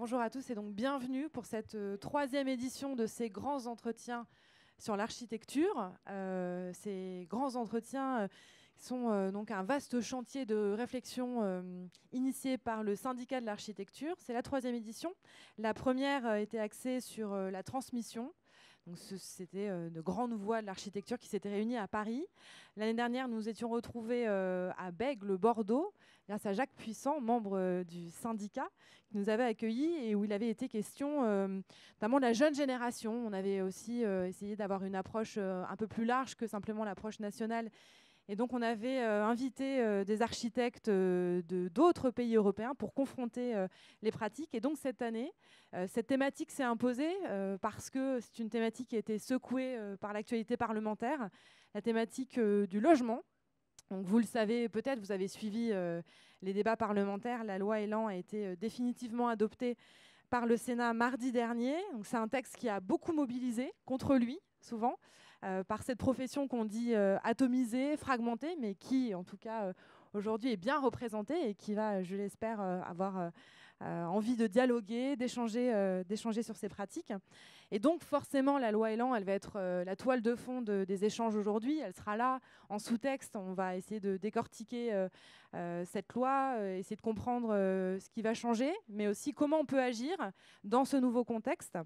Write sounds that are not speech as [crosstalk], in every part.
Bonjour à tous et donc bienvenue pour cette euh, troisième édition de ces grands entretiens sur l'architecture. Euh, ces grands entretiens euh, sont donc un vaste chantier de réflexion initié par le syndicat de l'architecture. C'est la troisième édition. La première était axée sur la transmission c'était de grandes voix de l'architecture qui s'étaient réunies à Paris. L'année dernière, nous étions retrouvés à Bègle, Bordeaux, grâce à Jacques Puissant, membre euh, du syndicat, qui nous avait accueillis et où il avait été question notamment de la jeune génération. On avait aussi essayé d'avoir une approche un peu plus large que simplement l'approche nationale et donc on avait euh, invité euh, des architectes euh, d'autres pays européens pour confronter les pratiques. Et donc cette année, cette thématique s'est imposée parce que c'est une thématique qui a été secouée par l'actualité parlementaire, la thématique du logement. Donc vous le savez peut-être, vous avez suivi les débats parlementaires. La loi Elan a été définitivement adoptée par le Sénat mardi dernier. C'est un texte qui a beaucoup mobilisé contre lui, souvent. Euh, par cette profession qu'on dit euh, atomisée, fragmentée, mais qui, en tout cas, euh, aujourd'hui est bien représentée et qui va, je l'espère, avoir envie de dialoguer, d'échanger, d'échanger sur ces pratiques. Et donc, forcément, la loi Elan, elle va être la toile de fond des échanges aujourd'hui. Elle sera là en sous-texte. On va essayer de décortiquer cette loi, essayer de comprendre ce qui va changer, mais aussi comment on peut agir dans ce nouveau contexte.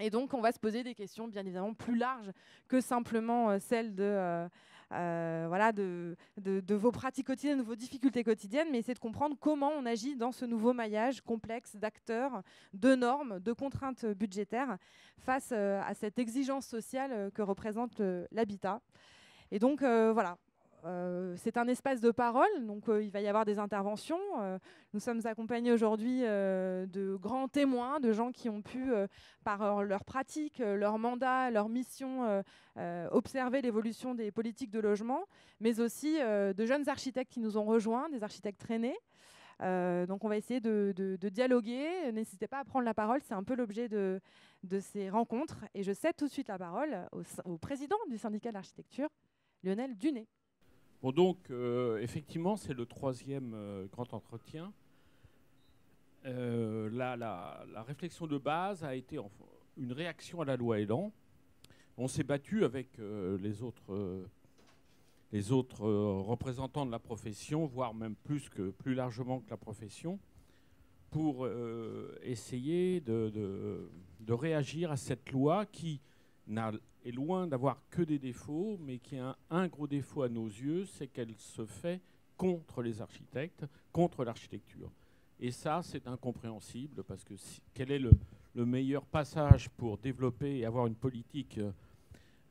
Et donc, on va se poser des questions, bien évidemment, plus larges que simplement euh, celles de, euh, euh, voilà, de, de, vos pratiques quotidiennes, de vos difficultés quotidiennes, mais essayer de comprendre comment on agit dans ce nouveau maillage complexe d'acteurs, de normes, de contraintes budgétaires face à cette exigence sociale que représente l'habitat. Et donc, voilà, euh, c'est un espace de parole, donc euh, il va y avoir des interventions. Euh, nous sommes accompagnés aujourd'hui de grands témoins, de gens qui ont pu, par leur pratique, leur mandat, leur mission, observer l'évolution des politiques de logement, mais aussi de jeunes architectes qui nous ont rejoints, des architectes traînés. donc on va essayer de, dialoguer. N'hésitez pas à prendre la parole, c'est un peu l'objet de, ces rencontres. Et je cède tout de suite la parole au, au président du syndicat d'architecture, Lionel Dunet donc, euh, effectivement, c'est le troisième euh, grand entretien. Euh, la, réflexion de base a été une réaction à la loi Elan. On s'est battu avec les autres, représentants de la profession, voire même plus, que, plus largement que la profession, pour essayer de, réagir à cette loi qui est loin d'avoir que des défauts, mais qui a un, gros défaut à nos yeux, c'est qu'elle se fait contre les architectes, contre l'architecture. Et ça, c'est incompréhensible, parce que quel est le, meilleur passage pour développer et avoir une politique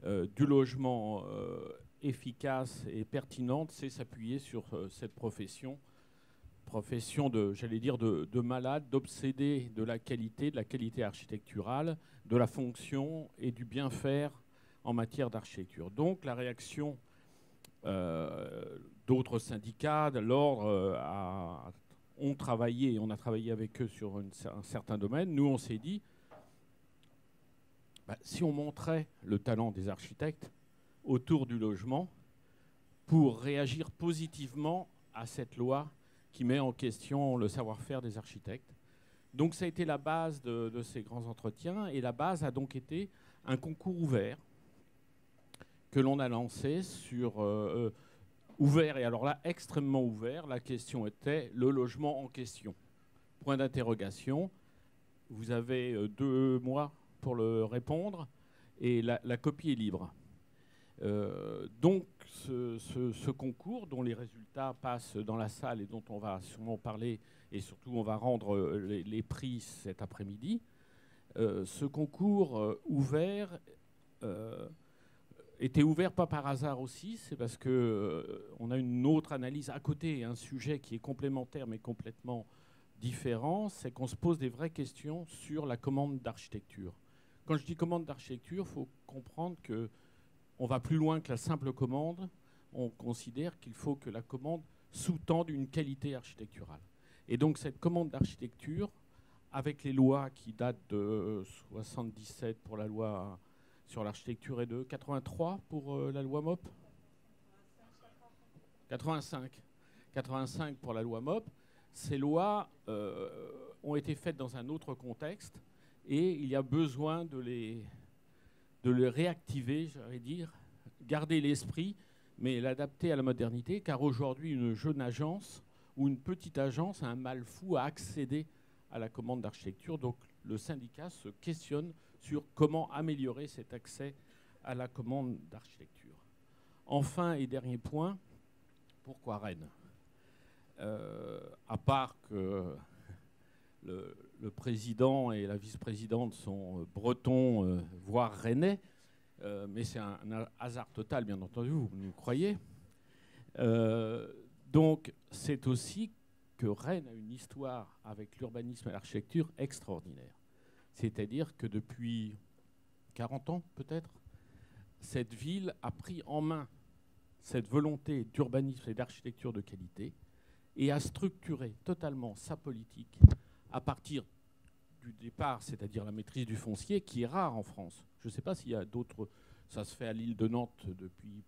euh, du logement euh, efficace et pertinente, c'est s'appuyer sur euh, cette profession profession de, j'allais dire, de, malade, d'obsédé de la qualité, de la qualité architecturale, de la fonction et du bien faire en matière d'architecture. Donc la réaction euh, d'autres syndicats, de l'ordre, euh, ont travaillé, on a travaillé avec eux sur un certain domaine. Nous, on s'est dit, bah, si on montrait le talent des architectes autour du logement pour réagir positivement à cette loi qui met en question le savoir-faire des architectes. Donc ça a été la base de, ces grands entretiens et la base a donc été un concours ouvert que l'on a lancé sur euh, euh, ouvert et alors là extrêmement ouvert. La question était le logement en question. Point d'interrogation. Vous avez euh, deux mois pour le répondre et la, copie est libre. donc ce, concours, dont les résultats passent dans la salle et dont on va sûrement parler, et surtout on va rendre les, prix cet après-midi, ce concours ouvert était ouvert pas par hasard aussi, c'est parce qu'on a une autre analyse à côté, un sujet qui est complémentaire mais complètement différent, c'est qu'on se pose des vraies questions sur la commande d'architecture. Quand je dis commande d'architecture, faut comprendre que on va plus loin que la simple commande. On considère qu'il faut que la commande sous-tende une qualité architecturale. Et donc cette commande d'architecture, avec les lois qui datent de 77 pour la loi sur l'architecture et de 83 pour euh, la loi MOP 85. 85 pour la loi MOP. Ces lois euh, ont été faites dans un autre contexte et il y a besoin de les, de les réactiver, j'allais dire, garder l'esprit, mais l'adapter à la modernité, car aujourd'hui, une jeune agence ou une petite agence a un mal fou à accéder à la commande d'architecture. Donc le syndicat se questionne sur comment améliorer cet accès à la commande d'architecture. Enfin et dernier point, pourquoi Rennes? Euh, À part que le, président et la vice-présidente sont bretons, euh, voire rennais, euh, mais c'est un, hasard total, bien entendu, vous me croyez. donc c'est aussi que Rennes a une histoire avec l'urbanisme et l'architecture extraordinaire. C'est-à-dire que depuis 40 ans, peut-être, cette ville a pris en main cette volonté d'urbanisme et d'architecture de qualité et a structuré totalement sa politique à partir du départ, c'est-à-dire la maîtrise du foncier, qui est rare en France. Je ne sais pas s'il y a d'autres, ça se fait à l'île de Nantes depuis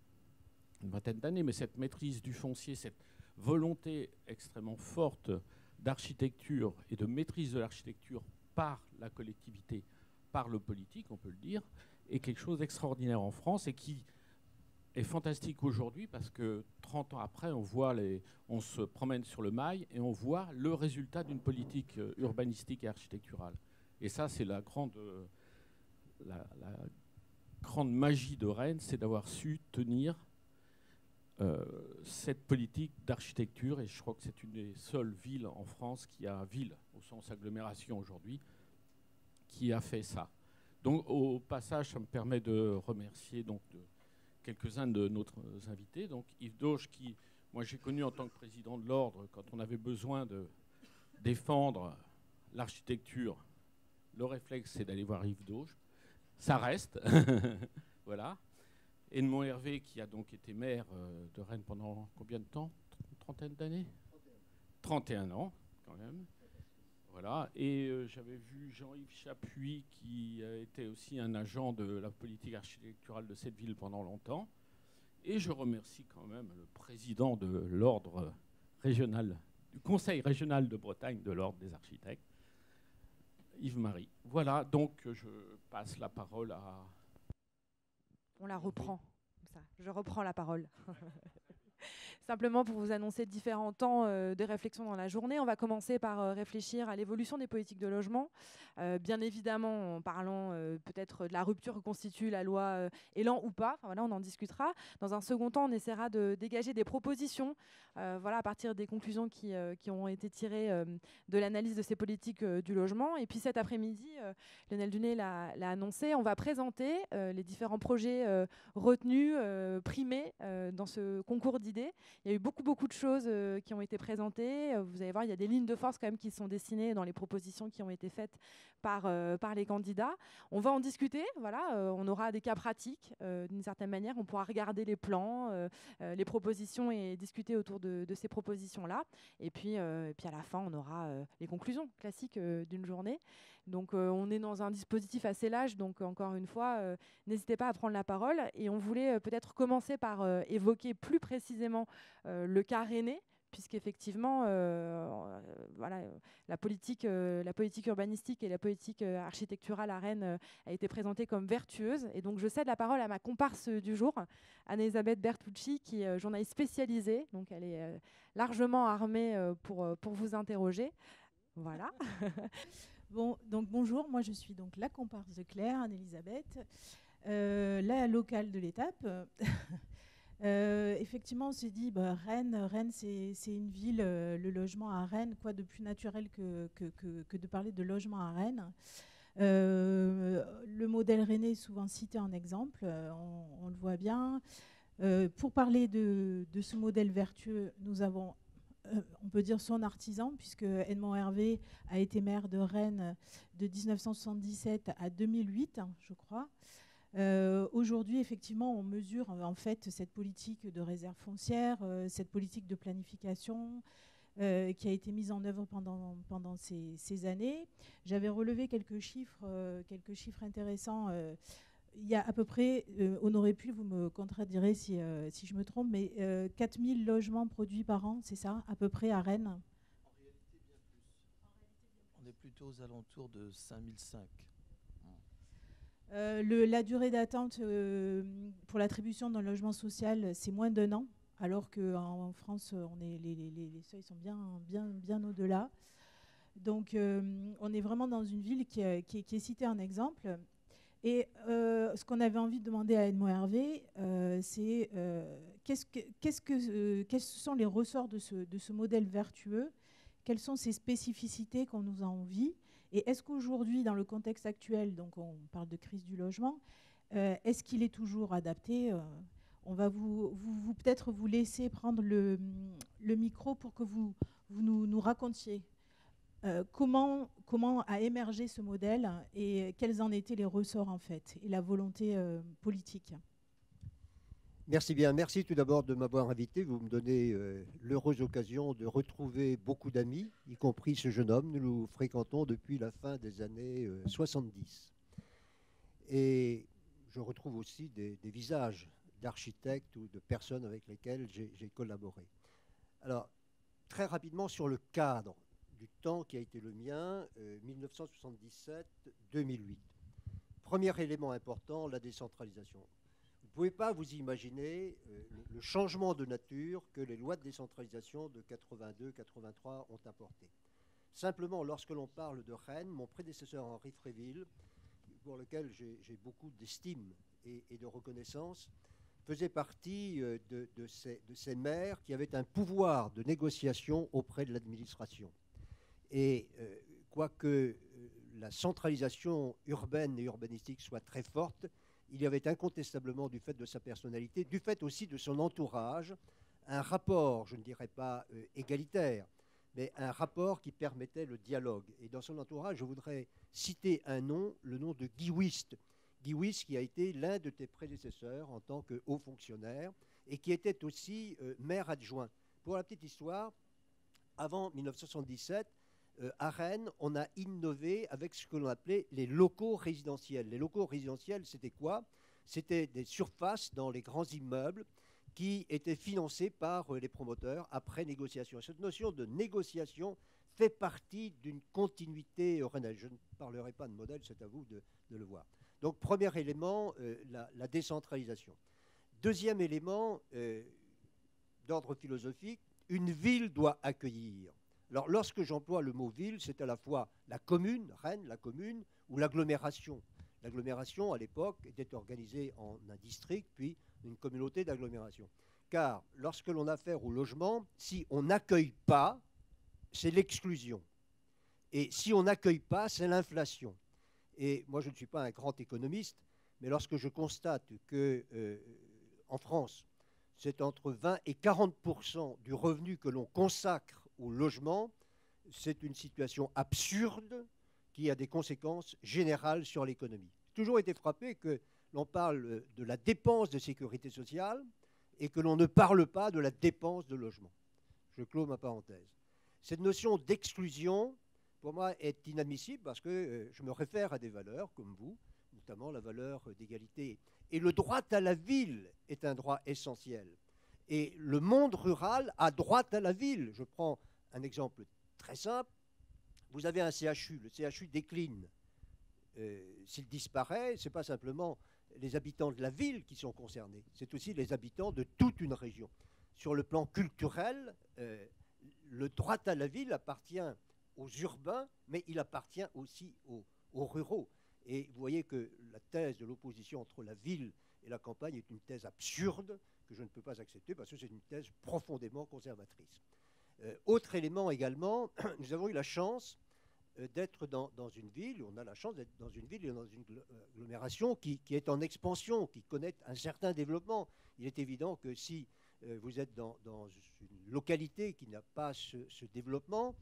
une vingtaine d'années, mais cette maîtrise du foncier, cette volonté extrêmement forte d'architecture et de maîtrise de l'architecture par la collectivité, par le politique, on peut le dire, est quelque chose d'extraordinaire en France et qui est fantastique aujourd'hui parce que 30 ans après, on, se promène sur le mail et on voit le résultat d'une politique euh, urbanistique et architecturale. Et ça, c'est la grande, la, grande magie de Rennes, c'est d'avoir su tenir euh, cette politique d'architecture. Et je crois que c'est une des seules villes en France qui a, ville au sens agglomération aujourd'hui, qui a fait ça. Donc au passage, ça me permet de remercier donc, quelques-uns de nos invités. Donc Yves Dauge, qui, moi j'ai connu en tant que président de l'ordre, quand on avait besoin de défendre l'architecture, le réflexe c'est d'aller voir Yves Dauge. Ça reste. [laughs] voilà. Edmond Hervé, qui a donc été maire euh, de Rennes pendant combien de temps? Une trentaine d'années? 31 ans, quand même. Voilà. Et euh, j'avais vu Jean-Yves Chapuis, qui été aussi un agent de la politique architecturale de cette ville pendant longtemps. Et je remercie quand même le président de l'ordre régional, du Conseil régional de Bretagne de l'ordre des architectes, Yves-Marie. Voilà, donc je passe la parole à. On la reprend. Je reprends la parole. [laughs] Simplement pour vous annoncer différents temps euh, de réflexion dans la journée, on va commencer par euh, réfléchir à l'évolution des politiques de logement. Euh, bien évidemment, en parlant peut-être de la rupture que constitue la loi Elan ou pas. voilà, on en discutera. Dans un second temps, on essaiera de dégager des propositions voilà, à partir des conclusions qui, qui ont été tirées de l'analyse de ces politiques du logement. Et puis cet après-midi, Lionel Dunet l'a annoncé, on va présenter les différents projets retenus, primés dans ce concours d'idées. Il y a eu beaucoup, beaucoup de choses euh, qui ont été présentées. Euh, vous allez voir, il y a des lignes de force quand même qui sont dessinées dans les propositions qui ont été faites par, euh, par les candidats. On va en discuter. Voilà, on aura des cas pratiques d'une certaine manière. On pourra regarder les plans, les propositions et discuter autour de, ces propositions-là. Et puis, et puis à la fin, on aura les conclusions classiques d'une journée. Donc on est dans un dispositif assez large, donc encore une fois, n'hésitez pas à prendre la parole. Et on voulait peut-être commencer par évoquer plus précisément le cas René, puisqu'effectivement, voilà, la, politique, la politique urbanistique et la politique architecturale à Rennes a été présentée comme vertueuse. Et donc je cède la parole à ma comparse du jour, Anne-Elisabeth Bertucci, qui est journaliste spécialisée, donc elle est largement armée pour, pour vous interroger. Voilà. [laughs] Bon, donc bonjour, moi je suis donc la comparse de Claire, Anne-Elisabeth, euh, la locale de l'étape. [laughs] Euh, effectivement, on s'est dit, bah, Rennes, Rennes c'est une ville, euh, le logement à Rennes, quoi de plus naturel que, de parler de logement à Rennes. le modèle rennais est souvent cité en exemple, on, le voit bien. pour parler de, ce modèle vertueux, nous avons euh, on peut dire son artisan, puisque Edmond Hervé a été maire de Rennes de 1977 à 2008, hein, je crois. Euh, aujourd'hui, effectivement, on mesure en fait cette politique de réserve foncière, euh, cette politique de planification qui a été mise en œuvre pendant, pendant ces, années. J'avais relevé quelques chiffres, quelques chiffres intéressants il y a à peu près, euh, on aurait pu, vous me contredirez si, euh, si je me trompe, mais 4000 euh, logements produits par an, c'est ça, à peu près à Rennes? On est plutôt aux alentours de 5005. Euh, la durée d'attente euh, pour l'attribution d'un logement social, c'est moins d'un an, alors qu'en en France, est, les, seuils sont bien, au-delà. Donc, euh, on est vraiment dans une ville qui, est citée en exemple. Et ce qu'on avait envie de demander à Edmond Hervé, c'est quels sont les ressorts de ce, de ce modèle vertueux? Quelles sont ses spécificités qu'on nous a envie? Et est-ce qu'aujourd'hui, dans le contexte actuel, donc on parle de crise du logement, euh, est-ce qu'il est toujours adapté euh, On va vous, peut-être vous laisser prendre le, micro pour que vous, nous racontiez euh, comment, comment a émergé ce modèle et quels en étaient les ressorts en fait et la volonté politique. Merci bien. Merci tout d'abord de m'avoir invité. Vous me donnez euh, l'heureuse occasion de retrouver beaucoup d'amis, y compris ce jeune homme. Nous nous fréquentons depuis la fin des années 70. Euh, Et je retrouve aussi des, visages d'architectes ou de personnes avec lesquelles j'ai collaboré. Alors, très rapidement sur le cadre du temps qui a été le mien, 1977-2008. Euh, Premier élément important, la décentralisation pouvez pas vous imaginer euh, le changement de nature que les lois de décentralisation de 82-83 ont apporté. Simplement, lorsque l'on parle de Rennes, mon prédécesseur Henri Fréville, pour lequel j'ai beaucoup d'estime et, de reconnaissance, faisait partie euh, de, ces, maires qui avaient un pouvoir de négociation auprès de l'administration. Et euh, quoique la centralisation urbaine et urbanistique soit très forte, il y avait incontestablement, du fait de sa personnalité, du fait aussi de son entourage, un rapport, je ne dirais pas euh, égalitaire, mais un rapport qui permettait le dialogue. Et dans son entourage, je voudrais citer un nom, le nom de Guy Wist. Guy Wist qui a été l'un de tes prédécesseurs en tant que haut fonctionnaire et qui était aussi euh, maire adjoint. Pour la petite histoire, avant 1977, euh, à Rennes, on a innové avec ce que l'on appelait les locaux résidentiels. Les locaux résidentiels, c'était quoi? C'était des surfaces dans les grands immeubles qui étaient financés par euh, les promoteurs après négociation. Cette notion de négociation fait partie d'une continuité rennaise. Je ne parlerai pas de modèle, c'est à vous de, le voir. Donc, premier élément, euh, la, décentralisation. Deuxième élément, d'ordre philosophique, une ville doit accueillir. Lorsque j'emploie le mot ville, c'est à la fois la commune, Rennes, la commune, ou l'agglomération. L'agglomération, à l'époque, était organisée en un district, puis une communauté d'agglomération. Car lorsque l'on a affaire au logement, si on n'accueille pas, c'est l'exclusion. Et si on n'accueille pas, c'est l'inflation. Et moi, je ne suis pas un grand économiste, mais lorsque je constate que euh, en France, c'est entre 20 et 40 du revenu que l'on consacre au logement, c'est une situation absurde qui a des conséquences générales sur l'économie. J'ai toujours été frappé que l'on parle de la dépense de sécurité sociale et que l'on ne parle pas de la dépense de logement. Je clôt ma parenthèse. Cette notion d'exclusion, pour moi, est inadmissible parce que euh, je me réfère à des valeurs comme vous, notamment la valeur d'égalité. Et le droit à la ville est un droit essentiel. Et le monde rural a droit à la ville. Je prends un exemple très simple. Vous avez un CHU, le CHU décline. Euh, s'il disparaît, ce n'est pas simplement les habitants de la ville qui sont concernés, c'est aussi les habitants de toute une région. Sur le plan culturel, euh, le droit à la ville appartient aux urbains, mais il appartient aussi aux, aux ruraux. Et vous voyez que la thèse de l'opposition entre la ville et la campagne est une thèse absurde que je ne peux pas accepter parce que c'est une thèse profondément conservatrice. Euh, autre élément également, [clears throat] nous avons eu la chance euh, d'être dans, une ville, on a la chance d'être dans une ville et dans une agglomération qui, est en expansion, qui connaît un certain développement. Il est évident que si euh, vous êtes dans, une localité qui n'a pas ce, développement,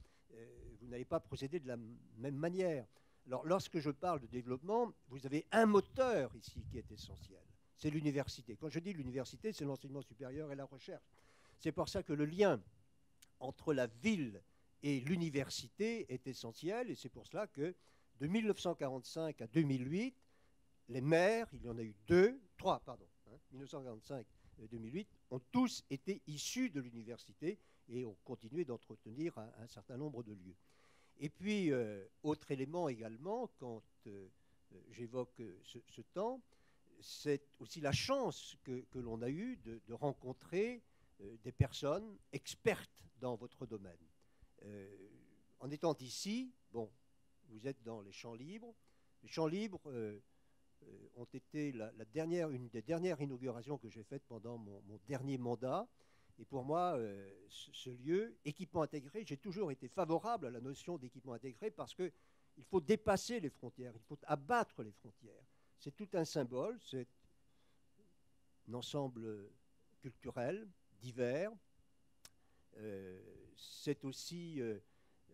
vous n'allez pas procéder de la même manière. Alors lorsque je parle de développement, vous avez un moteur ici qui est essentiel c'est l'université. Quand je dis l'université, c'est l'enseignement supérieur et la recherche. C'est pour ça que le lien entre la ville et l'université est essentiel, et c'est pour cela que de 1945 à 2008, les maires, il y en a eu deux, trois, pardon, 1945 et 2008, ont tous été issus de l'université et ont continué d'entretenir un, certain nombre de lieux. Et puis, euh, autre élément également, quand euh, j'évoque ce, temps, c'est aussi la chance que, l'on a eue de, rencontrer euh, des personnes expertes dans votre domaine. Euh, en étant ici, bon, vous êtes dans les champs libres. Les champs libres euh, euh, ont été la, dernière, une des dernières inaugurations que j'ai faites pendant mon, dernier mandat. Et pour moi, euh, ce, ce lieu, équipement intégré, j'ai toujours été favorable à la notion d'équipement intégré parce que il faut dépasser les frontières, il faut abattre les frontières. C'est tout un symbole, c'est un ensemble culturel, divers. Euh, c'est aussi euh,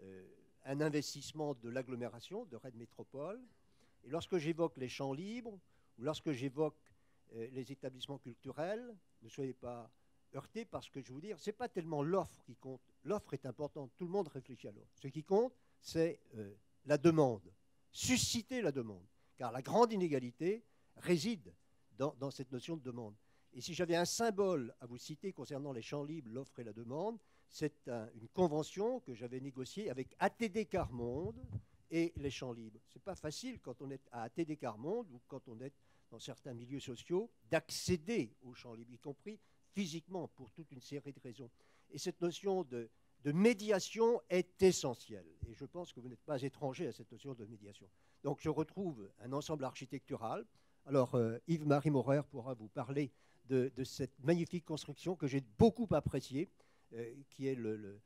euh, un investissement de l'agglomération, de Rennes Métropole. Et lorsque j'évoque les champs libres, ou lorsque j'évoque les établissements culturels, ne soyez pas heurtés parce que je vous dire, ce n'est pas tellement l'offre qui compte. L'offre est importante, tout le monde réfléchit à l'offre. Ce qui compte, c'est la demande, susciter la demande. Car la grande inégalité réside dans cette notion de demande. Et si j'avais un symbole à vous citer concernant les champs libres, l'offre et la demande, c'est un- une convention que j'avais négociée avec ATD Carmonde et les champs libres. Ce n'est pas facile quand on est à ATD Carmonde ou quand on est dans certains milieux sociaux d'accéder aux champs libres, y compris physiquement, pour toute une série de raisons. Et cette notion de, médiation est essentielle. Et je pense que vous n'êtes pas étranger à cette notion de médiation. Donc je retrouve un ensemble architectural. Alors euh, Yves-Marie Maurer pourra vous parler de, cette magnifique construction que j'ai beaucoup appréciée, euh, qui est le,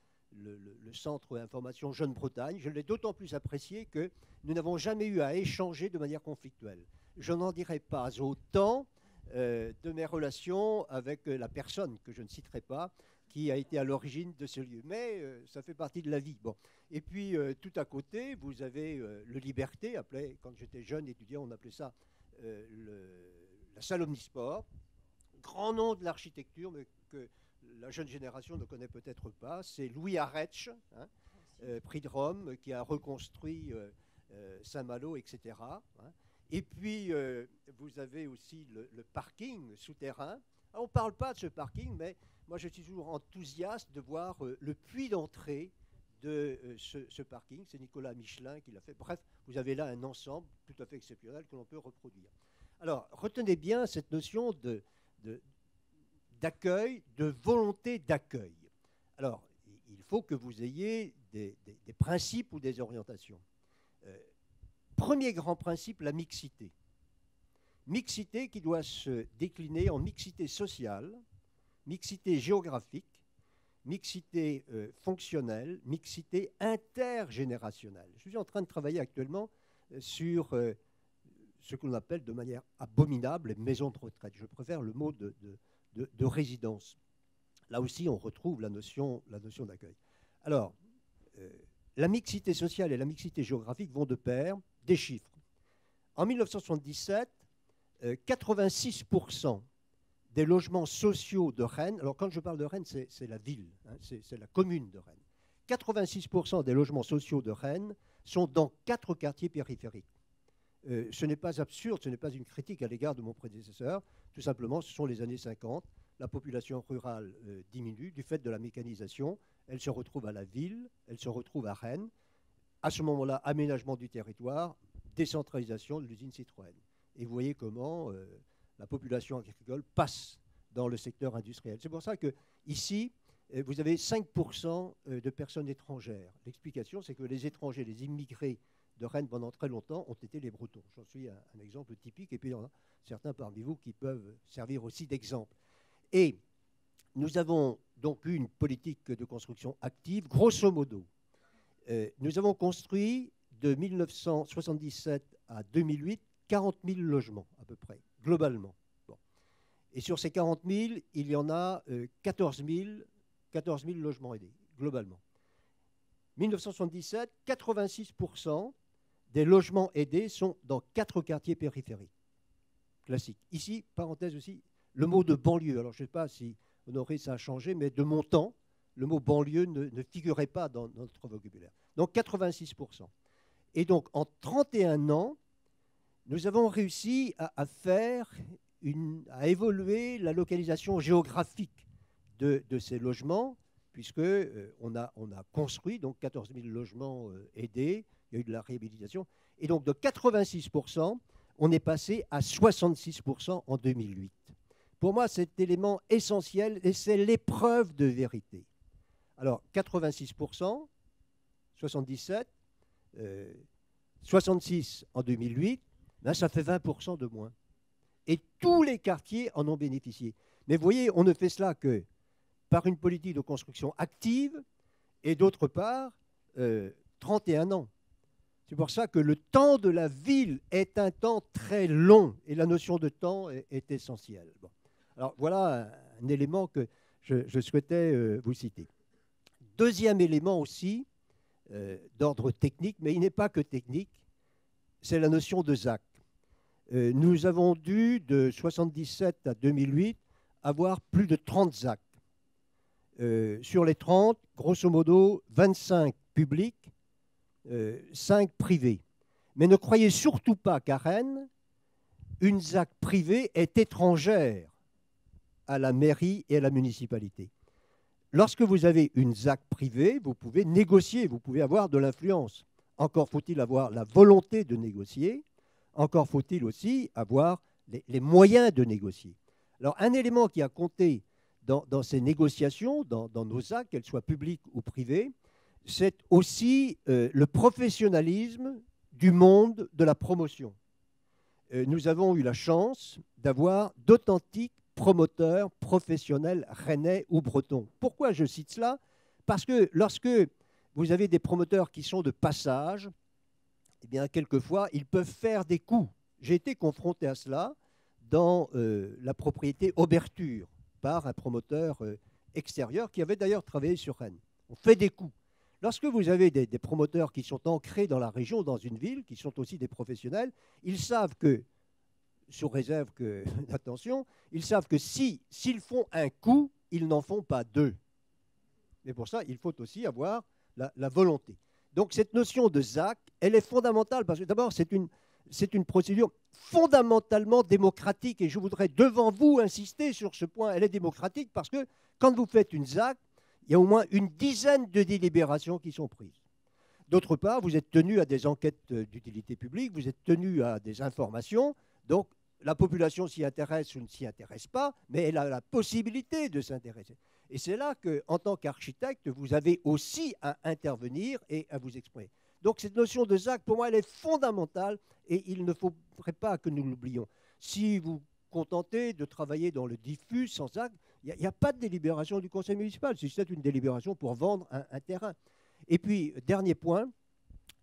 Centre d'information Jeune-Bretagne. Je l'ai d'autant plus apprécié que nous n'avons jamais eu à échanger de manière conflictuelle. Je n'en dirai pas autant euh, de mes relations avec euh, la personne que je ne citerai pas, qui a été à l'origine de ce lieu. Mais ça fait partie de la vie. Bon. Et puis, tout à côté, vous avez le Liberté, appelé, quand j'étais jeune étudiant, on appelait ça la salle Omnisport. Grand nom de l'architecture, mais que la jeune génération ne connaît peut-être pas. C'est Louis Aretsch, hein, euh, prix de Rome, qui a reconstruit euh, euh, Saint-Malo, etc. hein. Et puis, euh, vous avez aussi le, le parking souterrain. Ah, on ne parle pas de ce parking, mais moi, je suis toujours enthousiaste de voir le puits d'entrée de ce, ce parking. C'est Nicolas Michelin qui l'a fait. Bref, vous avez là un ensemble tout à fait exceptionnel que l'on peut reproduire. Alors, retenez bien cette notion de- d'accueil, de volonté d'accueil. Alors, il faut que vous ayez des, principes ou des orientations. Euh, premier grand principe, la mixité. Mixité qui doit se décliner en mixité sociale, mixité géographique, mixité euh, fonctionnelle, mixité intergénérationnelle. Je suis en train de travailler actuellement euh, sur ce que l'on appelle de manière abominable les maisons de retraite. Je préfère le mot de, de- de- de résidence. Là aussi, on retrouve la notion, d'accueil. Alors, euh, la mixité sociale et la mixité géographique vont de pair. Des chiffres. En 1977, euh, 86% des logements sociaux de Rennes, alors quand je parle de Rennes, c'est la ville, hein, c'est la commune de Rennes. 86% des logements sociaux de Rennes sont dans quatre quartiers périphériques. Euh, ce n'est pas absurde, ce n'est pas une critique à l'égard de mon prédécesseur. Tout simplement, ce sont les années 50. La population rurale euh, diminue du fait de la mécanisation. Elle se retrouve à la ville, elle se retrouve à Rennes. À ce moment-là, aménagement du territoire, décentralisation de l'usine Citroën. Et vous voyez comment euh, la population agricole passe dans le secteur industriel. C'est pour ça que ici, vous avez 5% euh, de personnes étrangères. L'explication, c'est que les étrangers, les immigrés de Rennes pendant très longtemps ont été les Bretons. J'en suis un, exemple typique, et puis il y en a certains parmi vous qui peuvent servir aussi d'exemple. Et nous avons donc eu une politique de construction active, grosso modo. Euh, nous avons construit de 1977 à 2008 40 000 logements à peu près, globalement. Et sur ces 40 000, il y en a euh, 14, 000, 14 000 logements aidés, globalement. 1977, 86% des logements aidés sont dans quatre quartiers périphériques. Classique. Ici, parenthèse aussi, le mot de banlieue. Alors, je ne sais pas si Honoré, ça a changé, mais de mon temps, le mot banlieue ne, figurait pas dans notre vocabulaire. Donc 86%. Et donc en 31 ans, nous avons réussi à, faire, à évoluer la localisation géographique de, ces logements puisque euh, on, a, on a construit donc 14 000 logements euh, aidés, il y a eu de la réhabilitation, et donc de 86%, on est passé à 66% en 2008. Pour moi, c'est élément essentiel et c'est l'épreuve de vérité. Alors, 86%, 77, 66 en 2008, ben, ça fait 20% de moins. Et tous les quartiers en ont bénéficié. Mais vous voyez, on ne fait cela que par une politique de construction active et d'autre part, 31 euh, ans. C'est pour ça que le temps de la ville est un temps très long et la notion de temps est, essentielle. Alors voilà un, élément que je, souhaitais euh, vous citer. Deuxième élément aussi, euh, d'ordre technique, mais il n'est pas que technique, c'est la notion de ZAC. nous avons dû, de 1977 à 2008, avoir plus de 30 ZAC. Euh, sur les 30, grosso modo, 25 publics, 5 euh, privés. Mais ne croyez surtout pas qu'à Rennes, une ZAC privée est étrangère à la mairie et à la municipalité. Lorsque vous avez une ZAC privée, vous pouvez négocier, vous pouvez avoir de l'influence. Encore faut-il avoir la volonté de négocier, encore faut-il aussi avoir les, moyens de négocier. Alors un élément qui a compté dans, ces négociations, dans, nos ZAC, qu'elles soient publiques ou privées, c'est aussi euh, le professionnalisme du monde de la promotion. Euh, nous avons eu la chance d'avoir d'authentiques promoteurs professionnels rennais ou bretons. Pourquoi je cite cela? Parce que lorsque vous avez des promoteurs qui sont de passage, eh bien, quelquefois, ils peuvent faire des coups. J'ai été confronté à cela dans euh, la propriété Auberture par un promoteur extérieur qui avait d'ailleurs travaillé sur Rennes. On fait des coups. Lorsque vous avez des, promoteurs qui sont ancrés dans la région, dans une ville, qui sont aussi des professionnels, ils savent que, sous réserve que, [laughs] attention, ils savent que si s'ils font un coup, ils n'en font pas deux. Mais pour ça, il faut aussi avoir la, volonté. Donc cette notion de ZAC, elle est fondamentale parce que d'abord, c'est une, c'est une procédure fondamentalement démocratique et je voudrais devant vous insister sur ce point. Elle est démocratique parce que quand vous faites une ZAC, il y a au moins une dizaine de délibérations qui sont prises. D'autre part, vous êtes tenu à des enquêtes d'utilité publique, vous êtes tenu à des informations, donc la population s'y intéresse ou ne s'y intéresse pas, mais elle a la possibilité de s'intéresser. Et c'est là que, en tant qu'architecte, vous avez aussi à intervenir et à vous exprimer. Donc cette notion de ZAC, pour moi, elle est fondamentale et il ne faudrait pas que nous l'oublions. Si vous contentez de travailler dans le diffus sans ZAC, il n'y a, pas de délibération du conseil municipal, c'est une délibération pour vendre un, terrain. Et puis, dernier point,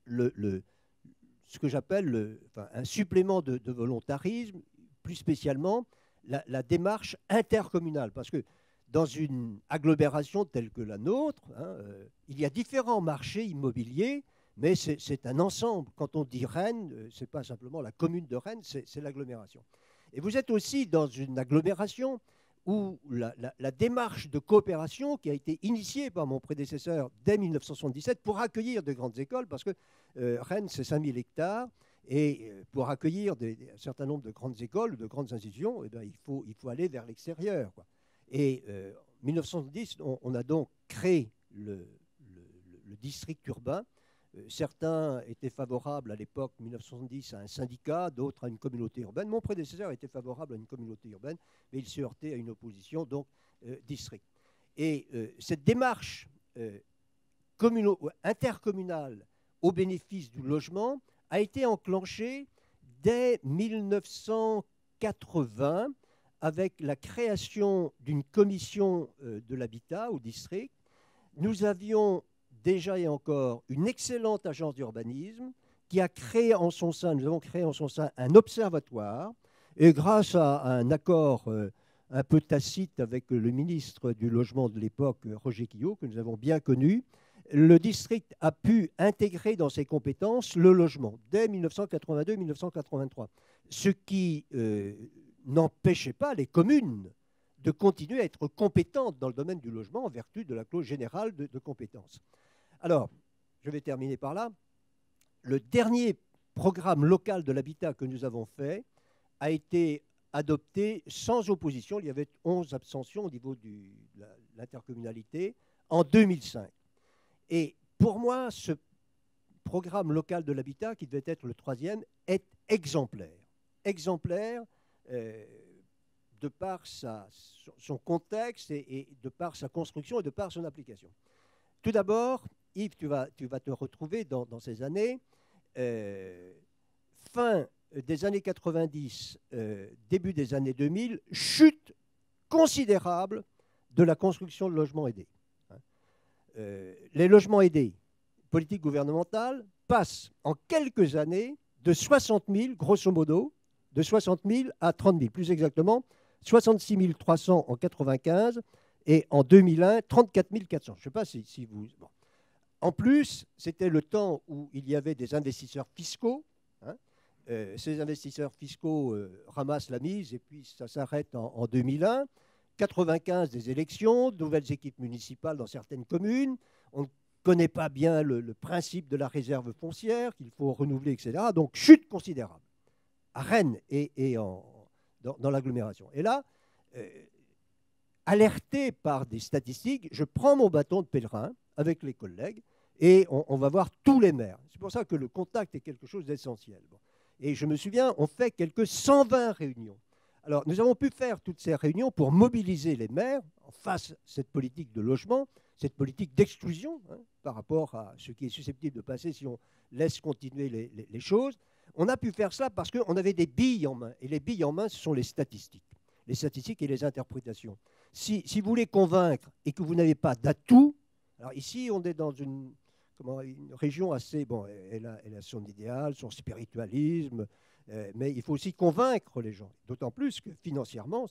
ce que j'appelle un supplément de, volontarisme, plus spécialement la, démarche intercommunale. Parce que dans une agglomération telle que la nôtre, hein, euh, il y a différents marchés immobiliers mais c'est un ensemble. Quand on dit Rennes, euh, ce n'est pas simplement la commune de Rennes, c'est l'agglomération. Et vous êtes aussi dans une agglomération où la, démarche de coopération qui a été initiée par mon prédécesseur dès 1977 pour accueillir de grandes écoles, parce que euh, Rennes, c'est 5000 hectares, et euh, pour accueillir un certain nombre de grandes écoles, de grandes institutions, eh bien, il, faut, il faut aller vers l'extérieur. Et en 1970, on, a donc créé le district urbain euh, certains étaient favorables à l'époque 1970 à un syndicat, d'autres à une communauté urbaine. Mon prédécesseur était favorable à une communauté urbaine, mais il se heurtait à une opposition donc euh, district. Et euh, cette démarche intercommunale au bénéfice du logement a été enclenchée dès 1980 avec la création d'une commission de l'habitat au district. Nous avions déjà et encore une excellente agence d'urbanisme qui a créé en son sein, nous avons créé en son sein un observatoire, et grâce à un accord euh, un peu tacite avec le ministre du Logement de l'époque, Roger Quillot, que nous avons bien connu, le district a pu intégrer dans ses compétences le logement dès 1982-1983, ce qui euh, n'empêchait pas les communes de continuer à être compétentes dans le domaine du logement en vertu de la clause générale de, de compétence. Alors, je vais terminer par là. Le dernier programme local de l'habitat que nous avons fait a été adopté sans opposition. Il y avait 11 abstentions au niveau de l'intercommunalité en 2005. Et pour moi, ce programme local de l'habitat, qui devait être le troisième, est exemplaire. Exemplaire euh, de par son contexte et, de par sa construction et de par son application. Tout d'abord, Yves, tu vas, te retrouver dans, ces années, euh, fin des années 90, euh, début des années 2000, chute considérable de la construction de logements aidés. Hein. les logements aidés, politique gouvernementale, passent en quelques années de 60 000, grosso modo, de 60 000 à 30 000, plus exactement 66 300 en 95 et en 2001 34 400. Je ne sais pas si, vous. En plus, c'était le temps où il y avait des investisseurs fiscaux. Hein. Euh, ces investisseurs fiscaux euh, ramassent la mise et puis ça s'arrête en, en, 2001. 95 des élections, de nouvelles équipes municipales dans certaines communes. On ne connaît pas bien le, principe de la réserve foncière qu'il faut renouveler, etc. Donc chute considérable à Rennes et, en, dans, l'agglomération. Et là, euh, alerté par des statistiques, je prends mon bâton de pèlerin avec les collègues et on, va voir tous les maires. C'est pour ça que le contact est quelque chose d'essentiel. Et je me souviens, on fait quelques 120 réunions. Alors, nous avons pu faire toutes ces réunions pour mobiliser les maires face à cette politique de logement, cette politique d'exclusion hein, par rapport à ce qui est susceptible de passer si on laisse continuer les choses. On a pu faire cela parce qu'on avait des billes en main. Et les billes en main, ce sont les statistiques. Les statistiques et les interprétations. Si, vous voulez convaincre et que vous n'avez pas d'atout, alors ici, on est dans une, une région assez. Bon, elle a, son idéal, son spiritualisme, euh, mais il faut aussi convaincre les gens. D'autant plus que financièrement,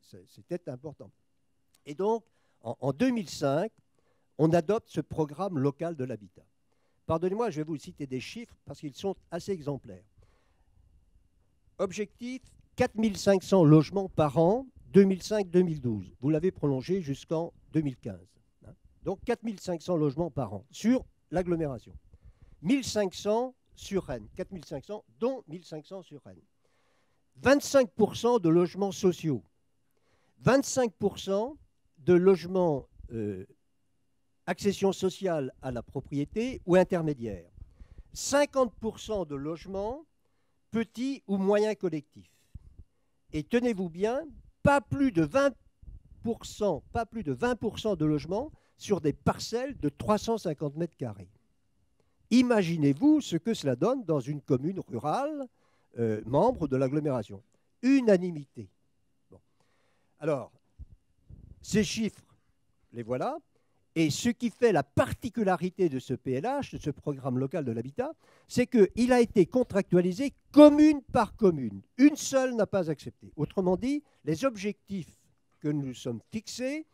c'était important. Et donc, en 2005, on adopte ce programme local de l'habitat. Pardonnez-moi, je vais vous citer des chiffres parce qu'ils sont assez exemplaires. Objectif 4500 logements par an, 2005-2012. Vous l'avez prolongé jusqu'en 2015. Hein. Donc 4500 logements par an sur l'agglomération. 1500 sur Rennes, 4500, dont 1500 sur Rennes. 25% de logements sociaux, 25% de logements euh, accession sociale à la propriété ou intermédiaire. 50% de logements petits ou moyens collectifs. Et tenez-vous bien, pas plus de 20%, pas plus de 20% de logements sur des parcelles de 350 mètres carrés. Imaginez-vous ce que cela donne dans une commune rurale euh, membre de l'agglomération. Unanimité. Alors, ces chiffres, les voilà. Et ce qui fait la particularité de ce PLH, de ce programme local de l'habitat, c'est qu'il a été contractualisé commune par commune. Une seule n'a pas accepté. Autrement dit, les objectifs que nous sommes fixés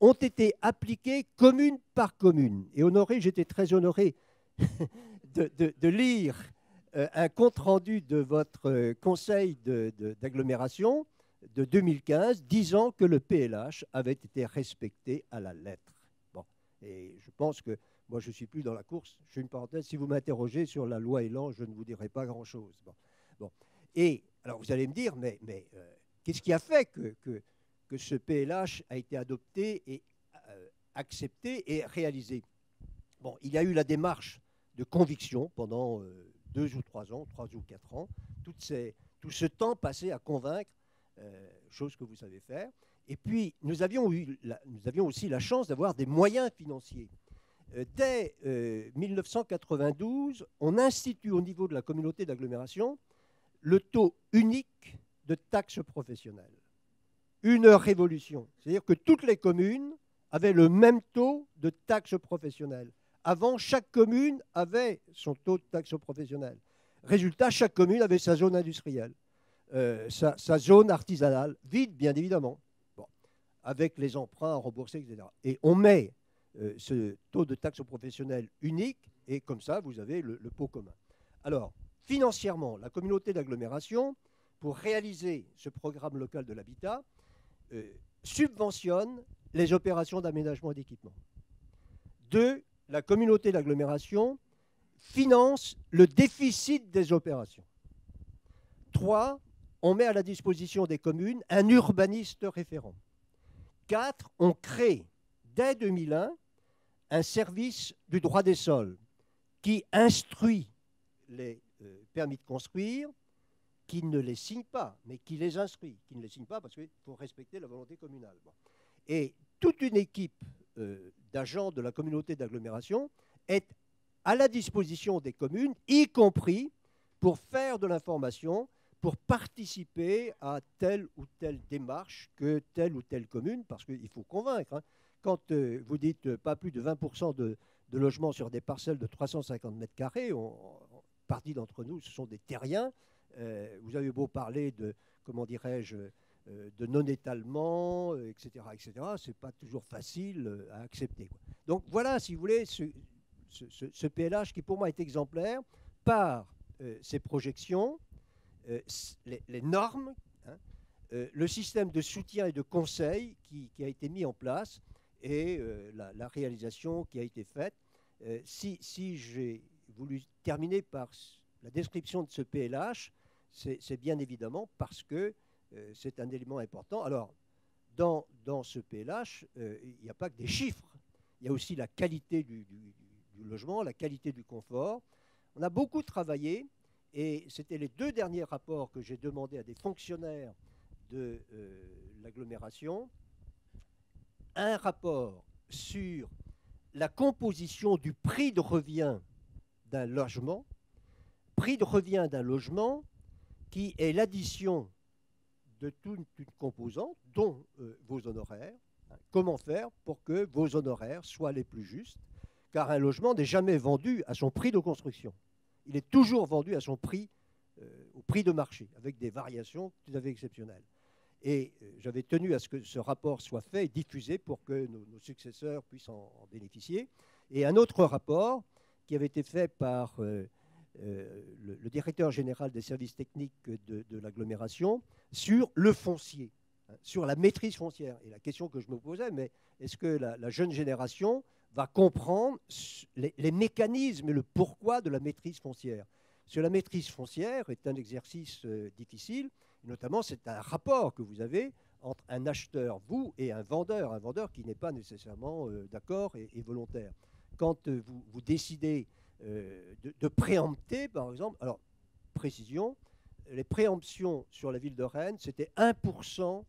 ont été appliqués commune par commune. Et honoré, j'étais très honoré [laughs] de, lire euh, un compte-rendu de votre euh, conseil d'agglomération de 2015 disant que le PLH avait été respecté à la lettre. Et je pense que moi, je ne suis plus dans la course. Je fais une parenthèse. Si vous m'interrogez sur la loi Elan, je ne vous dirai pas grand-chose. Bon. Et alors, vous allez me dire, mais, mais euh, qu'est-ce qui a fait que, que, ce PLH a été adopté et euh, accepté et réalisé Bon, il y a eu la démarche de conviction pendant euh, deux ou trois ans, trois ou quatre ans, tout ce temps passé à convaincre, chose que vous savez faire. Et puis, nous avions, aussi la chance d'avoir des moyens financiers. Euh, dès 1992, euh, on institue au niveau de la communauté d'agglomération le taux unique de taxes professionnelles. Une révolution. C'est-à-dire que toutes les communes avaient le même taux de taxes professionnelles. Avant, chaque commune avait son taux de taxes professionnelles. Résultat, chaque commune avait sa zone industrielle, euh, sa, zone artisanale, vide bien évidemment avec les emprunts remboursés, etc. Et on met euh, ce taux de taxe professionnelle unique, et comme ça, vous avez le, pot commun. Alors, financièrement, la communauté d'agglomération, pour réaliser ce programme local de l'habitat, subventionne les opérations d'aménagement d'équipement. Deux, la communauté d'agglomération finance le déficit des opérations. Trois, on met à la disposition des communes un urbaniste référent. 4, on crée dès 2001 un service du droit des sols qui instruit les euh, permis de construire, qui ne les signe pas, mais qui les instruit, qui ne les signe pas parce qu'il faut respecter la volonté communale. Et toute une équipe euh, d'agents de la communauté d'agglomération est à la disposition des communes, y compris pour faire de l'information, pour participer à telle ou telle démarche que telle ou telle commune, parce qu'il faut convaincre. Hein. Quand euh, vous dites euh, pas plus de 20% de, logements sur des parcelles de 350 mètres carrés, partie d'entre nous, ce sont des terriens. Euh, vous avez beau parler de, comment dirais-je, de non-étalement, etc., etc., c'est pas toujours facile à accepter. Donc voilà, si vous voulez, ce, PLH qui pour moi est exemplaire par ses projections, les, normes, hein, le système de soutien et de conseil qui, a été mis en place et euh, la, réalisation qui a été faite. Euh, si j'ai voulu terminer par la description de ce PLH, c'est bien évidemment parce que euh, c'est un élément important. Alors, dans, ce PLH, il n'y a pas que des chiffres, il y a aussi la qualité du, logement, la qualité du confort. On a beaucoup travaillé, et c'était les deux derniers rapports que j'ai demandé à des fonctionnaires de l'agglomération un rapport sur la composition du prix de revient d'un logement, prix de revient d'un logement qui est l'addition de toute une composante, dont euh, vos honoraires. Comment faire pour que vos honoraires soient les plus justes? Car un logement n'est jamais vendu à son prix de construction. Il est toujours vendu à son prix, euh, au prix de marché, avec des variations tout à fait exceptionnelles. Et euh, j'avais tenu à ce que ce rapport soit fait et diffusé pour que nos, successeurs puissent en, bénéficier. Et un autre rapport qui avait été fait par euh, euh, le, directeur général des services techniques de, l'agglomération sur le foncier, hein, sur la maîtrise foncière. Et la question que je me posais, mais est-ce que la, jeune génération va comprendre les, mécanismes et le pourquoi de la maîtrise foncière? Parce que la maîtrise foncière est un exercice difficile notamment, c'est un rapport que vous avez entre un acheteur, vous, et un vendeur, un vendeur qui n'est pas nécessairement euh, d'accord et, volontaire. Quand euh, vous, décidez euh, de, préempter, par exemple, alors, précision, les préemptions sur la ville de Rennes, c'était 1%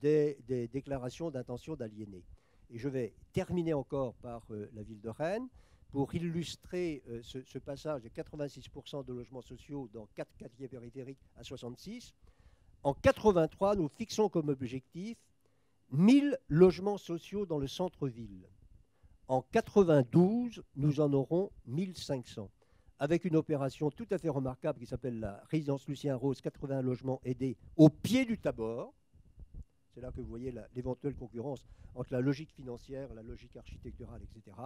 des, déclarations d'intention d'aliéner. Et je vais terminer encore par la ville de Rennes pour illustrer ce, ce, passage de 86% de logements sociaux dans 4 quartiers périphériques à 66. En 83, nous fixons comme objectif 1000 logements sociaux dans le centre-ville. En 92, nous en aurons 1500, avec une opération tout à fait remarquable qui s'appelle la résidence Lucien Rose, 80 logements aidés au pied du Tabor. C'est là que vous voyez l'éventuelle concurrence entre la logique financière, la logique architecturale, etc.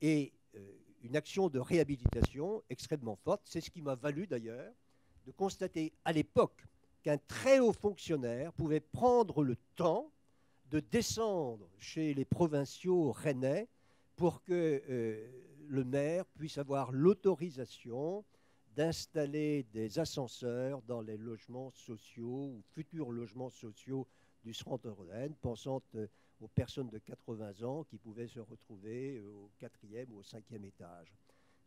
Et euh, une action de réhabilitation extrêmement forte. C'est ce qui m'a valu d'ailleurs de constater à l'époque qu'un très haut fonctionnaire pouvait prendre le temps de descendre chez les provinciaux rennais pour que euh, le maire puisse avoir l'autorisation d'installer des ascenseurs dans les logements sociaux ou futurs logements sociaux du centre Rennes, pensant euh, aux personnes de 80 ans qui pouvaient se retrouver euh, au quatrième ou au cinquième étage.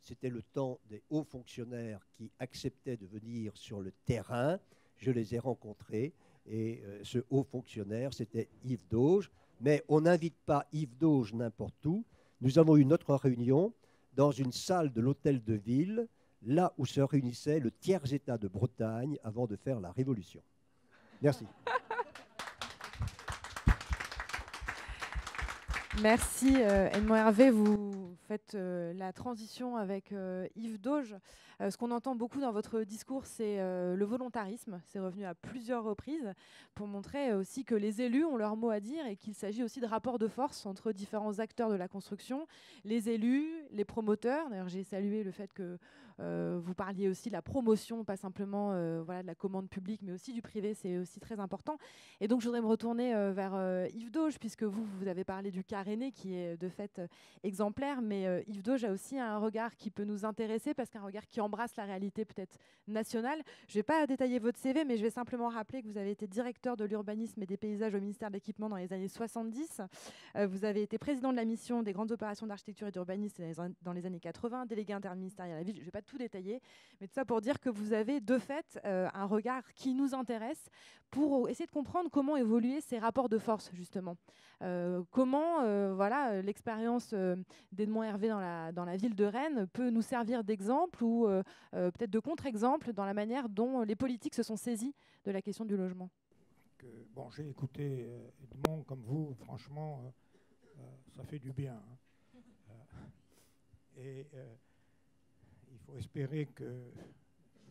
C'était le temps des hauts fonctionnaires qui acceptaient de venir sur le terrain je les ai rencontrés. Et euh, ce haut fonctionnaire, c'était Yves Dauge. Mais on n'invite pas Yves Dauge n'importe où. Nous avons eu notre réunion dans une salle de l'hôtel de ville, là où se réunissait le tiers-État de Bretagne avant de faire la Révolution. Merci. Merci euh, Edmond Hervé. Vous faites euh, la transition avec Yves Dauge. Ce qu'on entend beaucoup dans votre discours, c'est le volontarisme. C'est revenu à plusieurs reprises pour montrer aussi que les élus ont leur mot à dire et qu'il s'agit aussi de rapports de force entre différents acteurs de la construction, les élus, les promoteurs. D'ailleurs, j'ai salué le fait que euh, vous parliez aussi de la promotion, pas simplement euh, voilà, de la commande publique, mais aussi du privé, c'est aussi très important. Et donc, je voudrais me retourner euh, vers Yves Dauge, puisque vous, vous avez parlé du caréné, qui est de fait exemplaire, mais Yves Dauge a aussi un regard qui peut nous intéresser, parce qu'un regard qui embrasse la réalité peut-être nationale. Je ne vais pas détailler votre CV, mais je vais simplement rappeler que vous avez été directeur de l'urbanisme et des paysages au ministère de l'Équipement dans les années 70. Euh, vous avez été président de la mission des grandes opérations d'architecture et d'urbanisme dans les années 80, délégué interministériel à la ville. Je ne vais pas tout mais tout ça pour dire que vous avez de fait euh, un regard qui nous intéresse pour essayer de comprendre comment évoluer ces rapports de force, justement. Euh, comment voilà l'expérience d'Edmond Hervé dans la, dans la ville de Rennes peut nous servir d'exemple ou peut-être de contre-exemple dans la manière dont les politiques se sont saisies de la question du logement bon, j'ai écouté euh, Edmond comme vous, franchement, euh, euh, ça fait du bien. Hein. et espérer que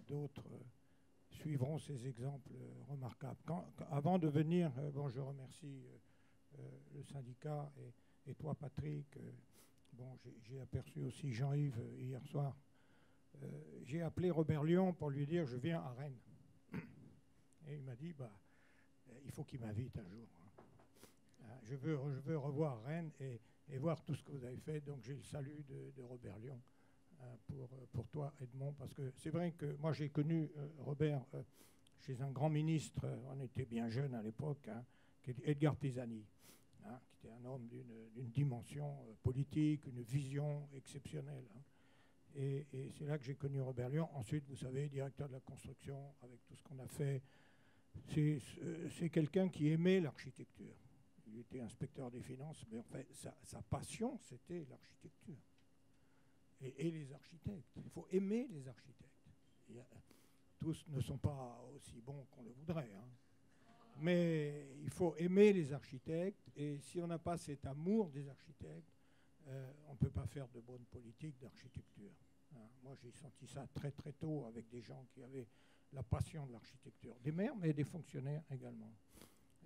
d'autres suivront ces exemples remarquables. avant de venir, bon, je remercie le syndicat et, toi, Patrick. bon, j'ai aperçu aussi Jean-Yves hier soir. j'ai appelé Robert Lyon pour lui dire je viens à Rennes. [clears throat] Et il m'a dit bah, il faut qu'il m'invite un jour. Hein. Euh, je, veux, je veux revoir Rennes et, voir tout ce que vous avez fait. Donc j'ai le salut de, Robert Lyon euh, pour, pour toi, Edmond, parce que c'est vrai que moi j'ai connu euh, Robert chez un grand ministre, on était bien jeune à l'époque, hein, Edgar Pisani, hein, qui était un homme d'une dimension politique, une vision exceptionnelle. Et, et c'est là que j'ai connu Robert Lyon. Ensuite, vous savez, directeur de la construction, avec tout ce qu'on a fait, c'est quelqu'un qui aimait l'architecture. Il était inspecteur des finances, mais en fait, sa, passion, c'était l'architecture. Et, les architectes. Il faut aimer les architectes. tous ne sont pas aussi bons qu'on le voudrait. Hein. Mais il faut aimer les architectes. Et si on n'a pas cet amour des architectes, euh, on ne peut pas faire de bonnes politiques d'architecture. Hein. Moi, j'ai senti ça très très tôt avec des gens qui avaient la passion de l'architecture, des maires, mais des fonctionnaires également.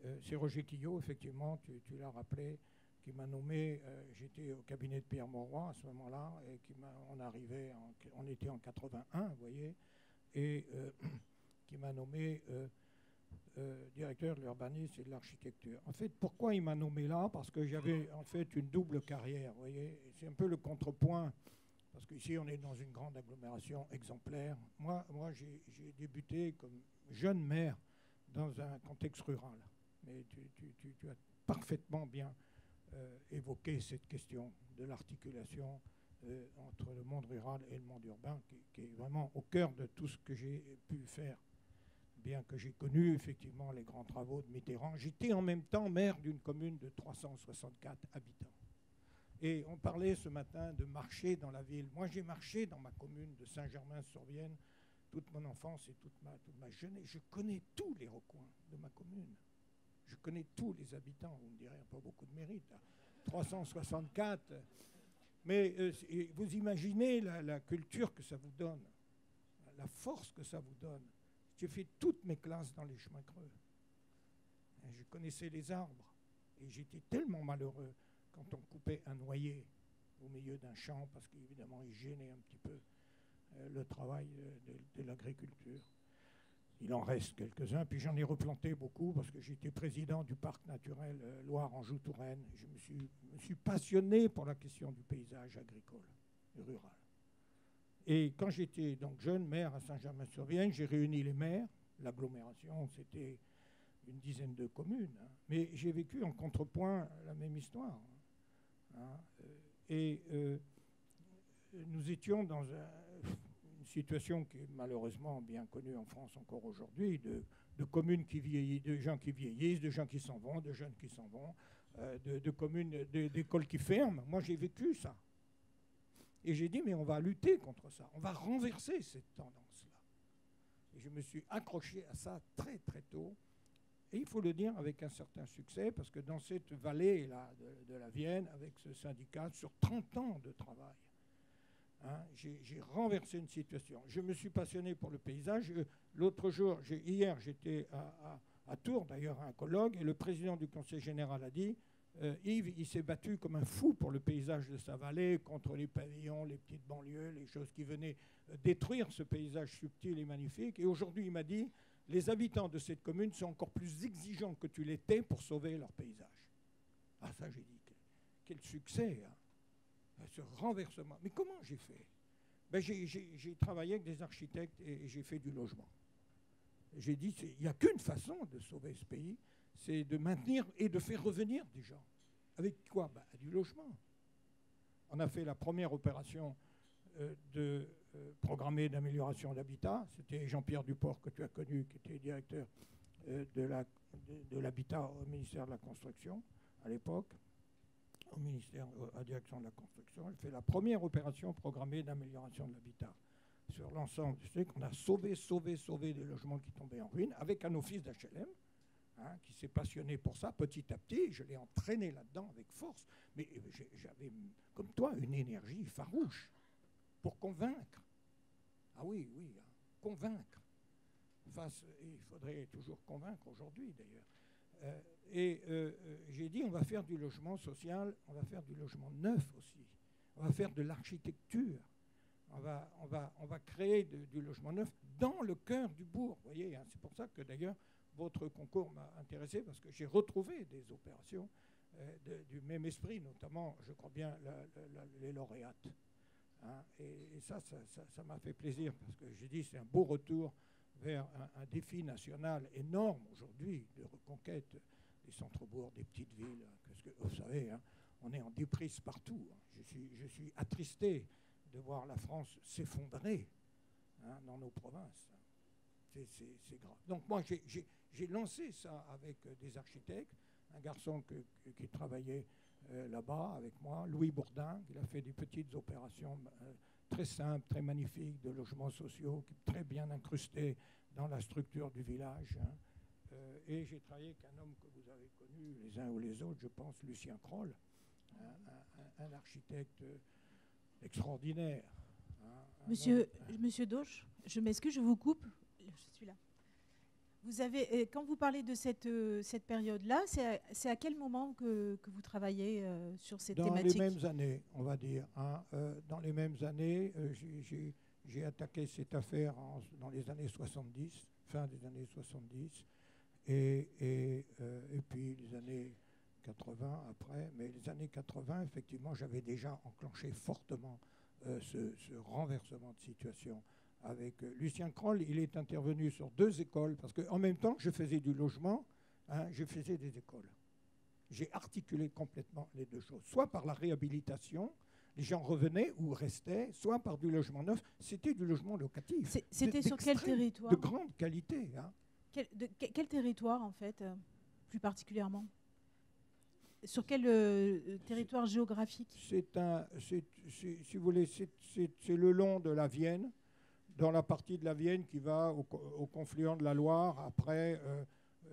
Euh, c'est Roger Quillot, effectivement, tu, l'as rappelé, qui m'a nommé, euh, j'étais au cabinet de Pierre Mauroy à ce moment-là, et qui m'a, on arrivait, on était en 81, vous voyez, et euh, [clears throat] qui m'a nommé directeur de l'urbanisme et de l'architecture. En fait, pourquoi il m'a nommé là? Parce que j'avais en fait une double carrière, vous voyez, c'est un peu le contrepoint parce qu'ici, on est dans une grande agglomération exemplaire. Moi, moi j'ai débuté comme jeune maire dans un contexte rural. Mais tu, as parfaitement bien euh, évoqué cette question de l'articulation euh, entre le monde rural et le monde urbain, qui, est vraiment au cœur de tout ce que j'ai pu faire. Bien que j'ai connu effectivement les grands travaux de Mitterrand, j'étais en même temps maire d'une commune de 364 habitants. Et on parlait ce matin de marcher dans la ville. Moi, j'ai marché dans ma commune de Saint-Germain-sur-Vienne toute mon enfance et toute ma, toute ma jeunesse. Je connais tous les recoins de ma commune. Je connais tous les habitants. Vous me direz, pas beaucoup de mérite. 364. Mais euh, vous imaginez la, culture que ça vous donne, la force que ça vous donne. J'ai fait toutes mes classes dans les chemins creux. Je connaissais les arbres. Et j'étais tellement malheureux quand on coupait un noyer au milieu d'un champ, parce qu'évidemment, il gênait un petit peu euh, le travail de, l'agriculture. Il en reste quelques-uns, puis j'en ai replanté beaucoup parce que j'étais président du parc naturel euh, Loire-Anjou-Touraine. Je me suis, passionné pour la question du paysage agricole et rural. Et quand j'étais donc jeune maire à Saint-Germain-sur-Vienne, j'ai réuni les maires. L'agglomération, c'était une dizaine de communes. Hein. Mais j'ai vécu en contrepoint la même histoire. Hein, et euh, nous étions dans une situation qui est malheureusement bien connue en France encore aujourd'hui, de, communes qui vieillissent, de gens qui vieillissent, de gens qui s'en vont, de jeunes qui s'en vont, euh, de, communes, d'écoles qui ferment. Moi, j'ai vécu ça. Et j'ai dit, mais on va lutter contre ça. On va renverser cette tendance-là. Et je me suis accroché à ça très, très tôt. Et il faut le dire avec un certain succès, parce que dans cette vallée-là de, la Vienne, avec ce syndicat, sur 30 ans de travail, hein, j'ai renversé une situation. Je me suis passionné pour le paysage. Euh, l'autre jour, hier, j'étais à, Tours, d'ailleurs, à un colloque, et le président du conseil général a dit euh, Yves, il s'est battu comme un fou pour le paysage de sa vallée, contre les pavillons, les petites banlieues, les choses qui venaient euh, détruire ce paysage subtil et magnifique. Et aujourd'hui, il m'a dit les habitants de cette commune sont encore plus exigeants que tu l'étais pour sauver leur paysage. Ah ça j'ai dit, quel succès, hein, ce renversement. Mais comment j'ai fait? Ben, J'ai travaillé avec des architectes et, j'ai fait du logement. J'ai dit, il n'y a qu'une façon de sauver ce pays, c'est de maintenir et de faire revenir des gens. Avec quoi? Ben, Du logement. On a fait la première opération euh, de euh, programmée d'amélioration d'habitat. C'était Jean-Pierre Duport que tu as connu, qui était directeur euh, de l'habitat au ministère de la Construction à l'époque au ministère, à la direction de la construction. Elle fait la première opération programmée d'amélioration de l'habitat sur l'ensemble. Tu sais qu'on a sauvé, sauvé, sauvé des logements qui tombaient en ruine avec un office d'HLM hein, qui s'est passionné pour ça petit à petit. Je l'ai entraîné là-dedans avec force. Mais j'avais, comme toi, une énergie farouche pour convaincre. Ah oui, oui, hein, convaincre. Face, il faudrait toujours convaincre aujourd'hui d'ailleurs. Euh, et euh, euh, j'ai dit, on va faire du logement social, on va faire du logement neuf aussi. On va faire de l'architecture. On va, on, va, on va créer du logement neuf dans le cœur du bourg. Voyez, hein. c'est pour ça que d'ailleurs, votre concours m'a intéressé parce que j'ai retrouvé des opérations du même esprit, notamment, je crois bien, les lauréates. Hein. et, ça, ça m'a fait plaisir parce que j'ai dit, c'est un beau retour vers un, défi national énorme aujourd'hui de reconquête des centres-bourgs, des petites villes. Que, vous savez, hein, on est en déprise partout. Je suis, je suis attristé de voir la France s'effondrer hein, dans nos provinces. C'est grave. Donc moi, j'ai lancé ça avec euh, des architectes, un garçon qui travaillait euh, là-bas avec moi, Louis Bourdin, qui a fait des petites opérations euh, très simples, très magnifiques, de logements sociaux, très bien incrustés dans la structure du village. Hein. Euh, et j'ai travaillé avec un homme que vous avez connu, les uns ou les autres, je pense, Lucien Kroll, un, architecte euh, extraordinaire. Hein, monsieur, monsieur Dauche, je m'excuse, je vous coupe. Je suis là. Vous avez, quand vous parlez de cette, euh, cette période-là, c'est à, quel moment que, que vous travaillez sur cette thématique Dans les mêmes années, on va dire. Hein. dans les mêmes années, j'ai attaqué cette affaire dans les années 70, fin des années 70, et, et, et puis les années 80 après. Mais les années 80, effectivement, j'avais déjà enclenché fortement ce, ce, renversement de situation avec euh, Lucien Kroll, il est intervenu sur deux écoles, parce qu'en même temps que je faisais du logement, hein, je faisais des écoles. J'ai articulé complètement les deux choses, soit par la réhabilitation, les gens revenaient ou restaient, soit par du logement neuf, c'était du logement locatif. C'était sur quel territoire De grande qualité. Hein. Quel, quel, territoire, en fait, euh, plus particulièrement? Sur quel euh, territoire géographique? C'est un, si vous voulez, c'est le long de la Vienne, dans la partie de la Vienne qui va au, confluent de la Loire. Après,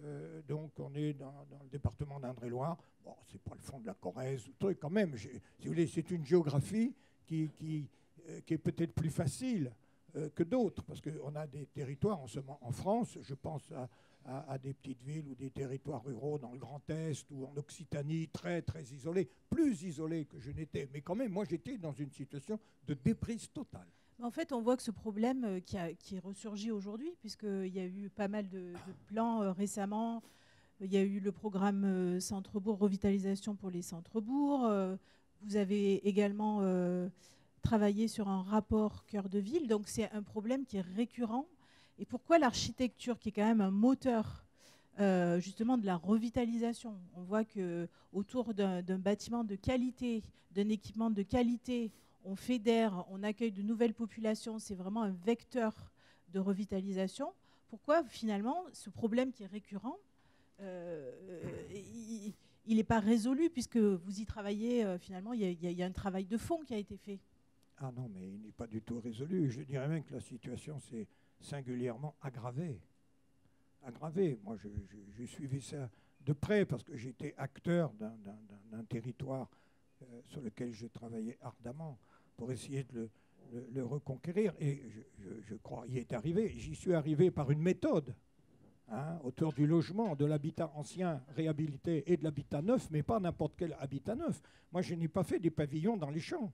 euh, donc, on est dans, le département d'Indre-et-Loire. Bon, c'est pas le fond de la Corrèze, truc quand même. Si vous voulez, c'est une géographie qui, qui est peut-être plus facile que d'autres, parce qu'on a des territoires en France, je pense à, à, des petites villes ou des territoires ruraux dans le Grand Est ou en Occitanie, très très isolés, plus isolés que je n'étais. Mais quand même, moi j'étais dans une situation de déprise totale. En fait, on voit que ce problème euh, qui, a, qui est ressurgi aujourd'hui, puisqu'il y a eu pas mal de, plans euh, récemment. Il y a eu le programme euh, Centre-Bourg, revitalisation pour les centres-bourgs. vous avez également travaillé sur un rapport cœur de ville. Donc c'est un problème qui est récurrent et pourquoi l'architecture, qui est quand même un moteur justement de la revitalisation On voit que autour d'un bâtiment de qualité, d'un équipement de qualité, on fédère, on accueille de nouvelles populations. C'est vraiment un vecteur de revitalisation. Pourquoi finalement ce problème qui est récurrent, euh, il n'est pas résolu puisque vous y travaillez euh, finalement, il y, a un travail de fond qui a été fait? Ah non, mais il n'est pas du tout résolu. Je dirais même que la situation c'est singulièrement aggravé. Aggravé. Moi, j'ai suivi ça de près parce que j'étais acteur d'un territoire euh, sur lequel j'ai travaillé ardemment pour essayer de le, reconquérir. Et je, crois y est arrivé. J'y suis arrivé par une méthode. Hein, autour du logement, de l'habitat ancien réhabilité et de l'habitat neuf, mais pas n'importe quel habitat neuf. Moi, je n'ai pas fait des pavillons dans les champs.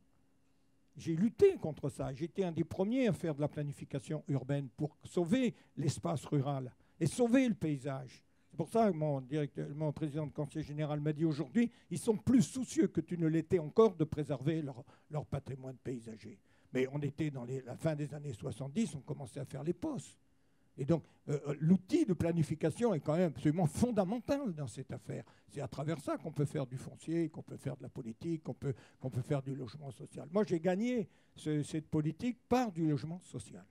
J'ai lutté contre ça. J'étais un des premiers à faire de la planification urbaine pour sauver l'espace rural et sauver le paysage. C'est pour ça que mon, directeur, mon président de conseil général m'a dit aujourd'hui, ils sont plus soucieux que tu ne l'étais encore de préserver leur, patrimoine paysager. Mais on était dans la fin des années 70, on commençait à faire les postes. Et donc, euh, euh, l'outil de planification est quand même absolument fondamental dans cette affaire. C'est à travers ça qu'on peut faire du foncier, qu'on peut faire de la politique, qu'on peut, faire du logement social. Moi, j'ai gagné ce- cette politique par du logement social.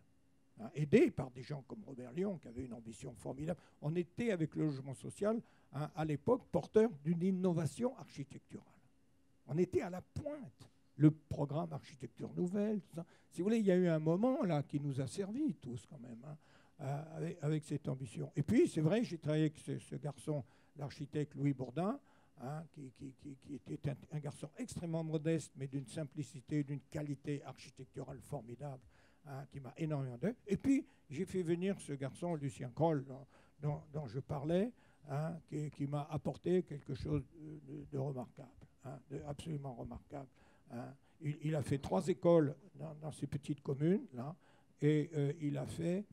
Hein, aidé par des gens comme Robert Lyon, qui avait une ambition formidable. On était, avec le logement social, hein, à l'époque, porteur d'une innovation architecturale. On était à la pointe. Le programme Architecture Nouvelle. Si vous voulez, il y a eu un moment là qui nous a servi tous quand même, hein, euh, avec, cette ambition. Et puis, c'est vrai, j'ai travaillé avec ce, garçon, l'architecte Louis Bourdin, hein, qui était un, un garçon extrêmement modeste, mais d'une simplicité, d'une qualité architecturale formidable, hein, qui m'a énormément aidé. Et puis, j'ai fait venir ce garçon, Lucien Kroll, dont, je parlais, hein, qui, m'a apporté quelque chose de, remarquable, hein, absolument remarquable. Il, a fait trois écoles dans, ces petites communes, là, et euh, il a fait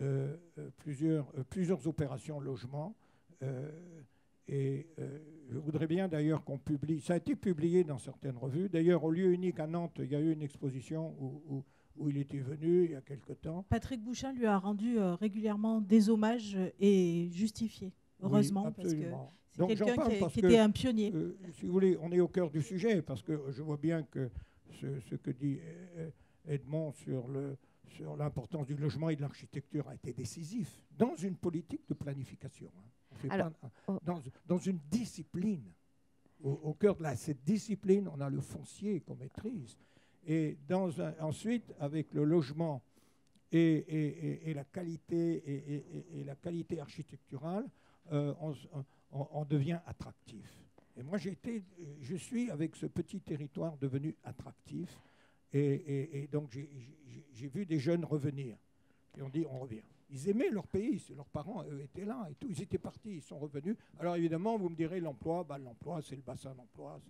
euh, euh, plusieurs, euh, plusieurs opérations logement. et je voudrais bien d'ailleurs qu'on publie, ça a été publié dans certaines revues. D'ailleurs, au lieu unique à Nantes, il y a eu une exposition où- où il était venu il y a quelque temps. Patrick Bouchin lui a rendu euh, régulièrement des hommages et justifié, heureusement, Oui, parce que c'est quelqu'un qui, parce qui que, était un pionnier. Euh, si vous voulez, on est au cœur du sujet parce que je vois bien que ce, ce que dit euh, Edmond sur le sur l'importance du logement et de l'architecture a été décisif dans une politique de planification. hein. Alors, pas- oh. dans, dans une discipline. Au, au cœur de la, cette discipline, on a le foncier qu'on maîtrise. Et ensuite, avec le logement et, la qualité et, la qualité architecturale, euh, on, devient attractif. Et moi, été, je suis avec ce petit territoire devenu attractif. Et, donc, j'ai- vu des jeunes revenir. Et on dit, on revient. Ils aimaient leur pays, leurs parents eux, étaient là. Ils étaient partis, ils sont revenus. Alors évidemment, vous me direz l'emploi, bah, l'emploi, c'est le bassin d'emploi,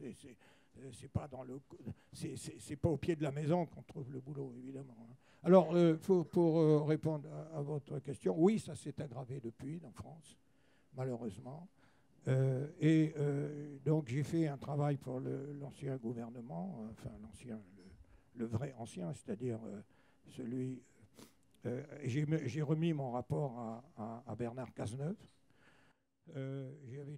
euh, c'est pas pas au pied de la maison qu'on trouve le boulot, évidemment. hein. Alors, euh, pour euh, répondre à, votre question, oui, ça s'est aggravé depuis en France, malheureusement. Et donc j'ai fait un travail pour l'ancien gouvernement, enfin l'ancien, le, vrai ancien, c'est-à-dire celui. j'ai remis mon rapport à Bernard Cazeneuve. Euh,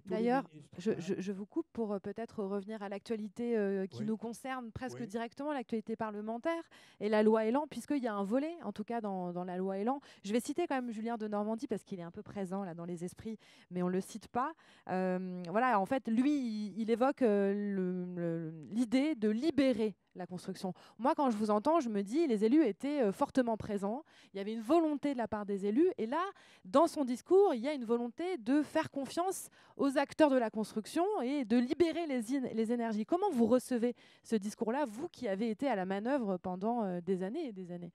D'ailleurs, Je, je- je vous coupe pour euh, peut-être revenir à l'actualité euh, qui Oui. nous concerne presque Oui. directement, l'actualité parlementaire et la loi Elan, puisqu'il y a un volet, en tout cas dans, dans la loi Elan. Je vais citer quand même Julien de Normandie parce qu'il est un peu présent là dans les esprits, mais on ne le cite pas. Euh, voilà, en fait, lui, il, il évoque l'idée de libérer la construction. Moi, quand je vous entends, je me dis, les élus étaient euh, fortement présents. Il y avait une volonté de la part des élus. Et là, dans son discours, il y a une volonté de faire confiance aux acteurs de la construction et de libérer les, énergies. Comment vous recevez ce discours-là, vous qui avez été à la manœuvre pendant euh, des années et des années?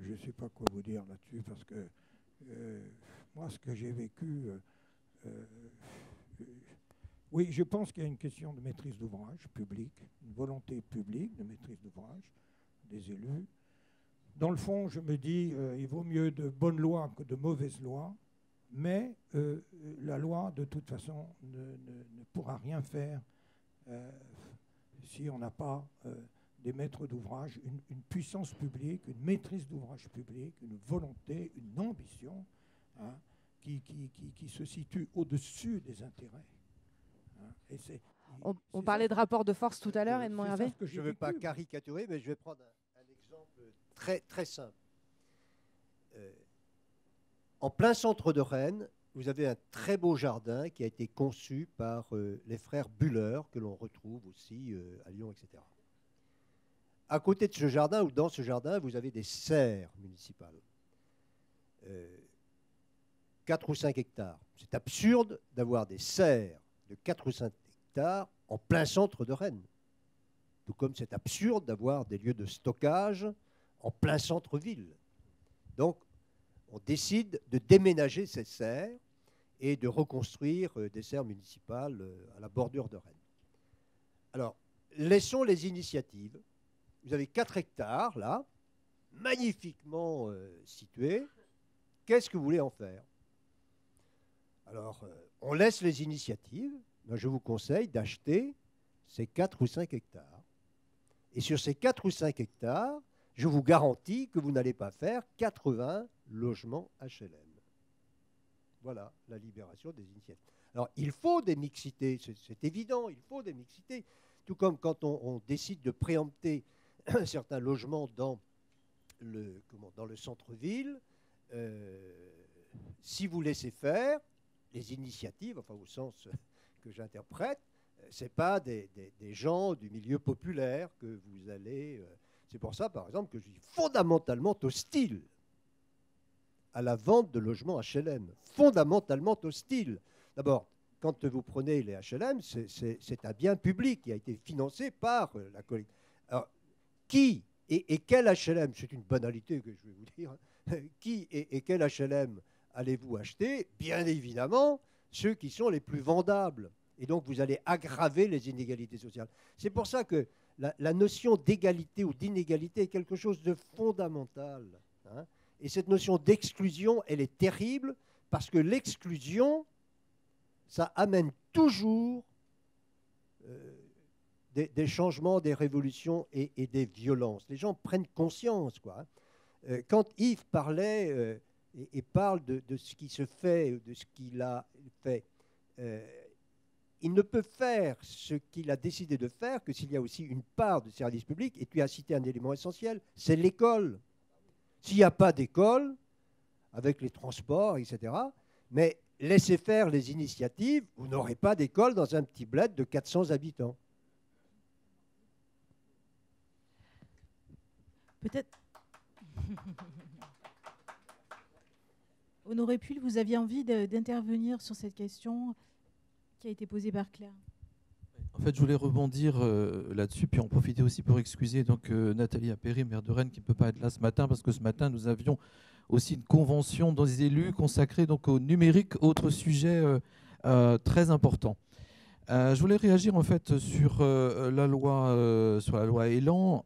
Je ne sais pas quoi vous dire là-dessus parce que euh, moi, ce que j'ai vécu, oui, je pense qu'il y a une question de maîtrise d'ouvrage public, une volonté publique de maîtrise d'ouvrage des élus. Dans le fond, je me dis, euh, il vaut mieux de bonnes lois que de mauvaises lois, mais euh, la loi, de toute façon, ne, pourra rien faire euh, si on n'a pas euh, des maîtres d'ouvrage, une, puissance publique, une maîtrise d'ouvrage public, une volonté, une ambition hein, qui se situe au-dessus des intérêts. Et c'est- On, c'est on ça parlait de rapport de force tout à l'heure, euh, Edmond Hervé. que Je ne veux pas caricaturer, mais je vais prendre un, un exemple très, très simple. Euh, en plein centre de Rennes, vous avez un très beau jardin qui a été conçu par euh, les frères Buller, que l'on retrouve aussi euh, à Lyon, etc. À côté de ce jardin, ou dans ce jardin, vous avez des serres municipales. Euh, 4 ou 5 hectares. C'est absurde d'avoir des serres de 4 ou 5 hectares en plein centre de Rennes. Tout comme c'est absurde d'avoir des lieux de stockage en plein centre-ville. Donc, on décide de déménager ces serres et de reconstruire euh, des serres municipales euh, à la bordure de Rennes. Alors, laissons les initiatives. Vous avez 4 hectares, là, magnifiquement euh, situés. Qu'est-ce que vous voulez en faire? Alors, euh, on laisse les initiatives. Moi, je vous conseille d'acheter ces 4 ou 5 hectares Et sur ces 4 ou 5 hectares, je vous garantis que vous n'allez pas faire 80 logements HLM. Voilà la libération des initiatives. Alors, il faut des mixités, c'est évident, il faut des mixités. Tout comme quand on, décide de préempter [coughs] certains logements dans le, centre-ville, euh, si vous laissez faire, initiatives, enfin au sens que j'interprète, ce n'est pas des, gens du milieu populaire que vous allez... Euh, c'est pour ça, par exemple, que je suis fondamentalement hostile à la vente de logements HLM. Fondamentalement hostile. D'abord, quand vous prenez les HLM, c'est un bien public qui a été financé par euh, la collectivité. Alors, qui et, quel HLM C'est une banalité que je vais vous dire. Hein. [laughs] qui et, quel HLM allez-vous acheter Bien évidemment, ceux qui sont les plus vendables. Et donc, vous allez aggraver les inégalités sociales. C'est pour ça que la, notion d'égalité ou d'inégalité est quelque chose de fondamental. Hein. Et cette notion d'exclusion, elle est terrible parce que l'exclusion, ça amène toujours euh, des, changements, des révolutions et, des violences. Les gens prennent conscience. Quoi. Hein. Euh, quand Yves parlait euh, et, parle de, ce qui se fait, de ce qu'il a fait, il ne peut faire ce qu'il a décidé de faire que s'il y a aussi une part de service public. Et tu as cité un élément essentiel, c'est l'école. S'il n'y a pas d'école, avec les transports, etc., mais laissez faire les initiatives, vous n'aurez pas d'école dans un petit bled de 400 habitants. Peut-être. [laughs] Honoré Pull, vous aviez envie d'intervenir sur cette question qui a été posée par Claire. En fait, je voulais rebondir euh, là-dessus, puis en profiter aussi pour excuser donc euh, Nathalie Appéré, maire de Rennes, qui ne peut pas être là ce matin, parce que ce matin, nous avions aussi une convention dans les élus consacrée donc au numérique, autre sujet euh, très important. je voulais réagir en fait sur la loi sur la loi Elan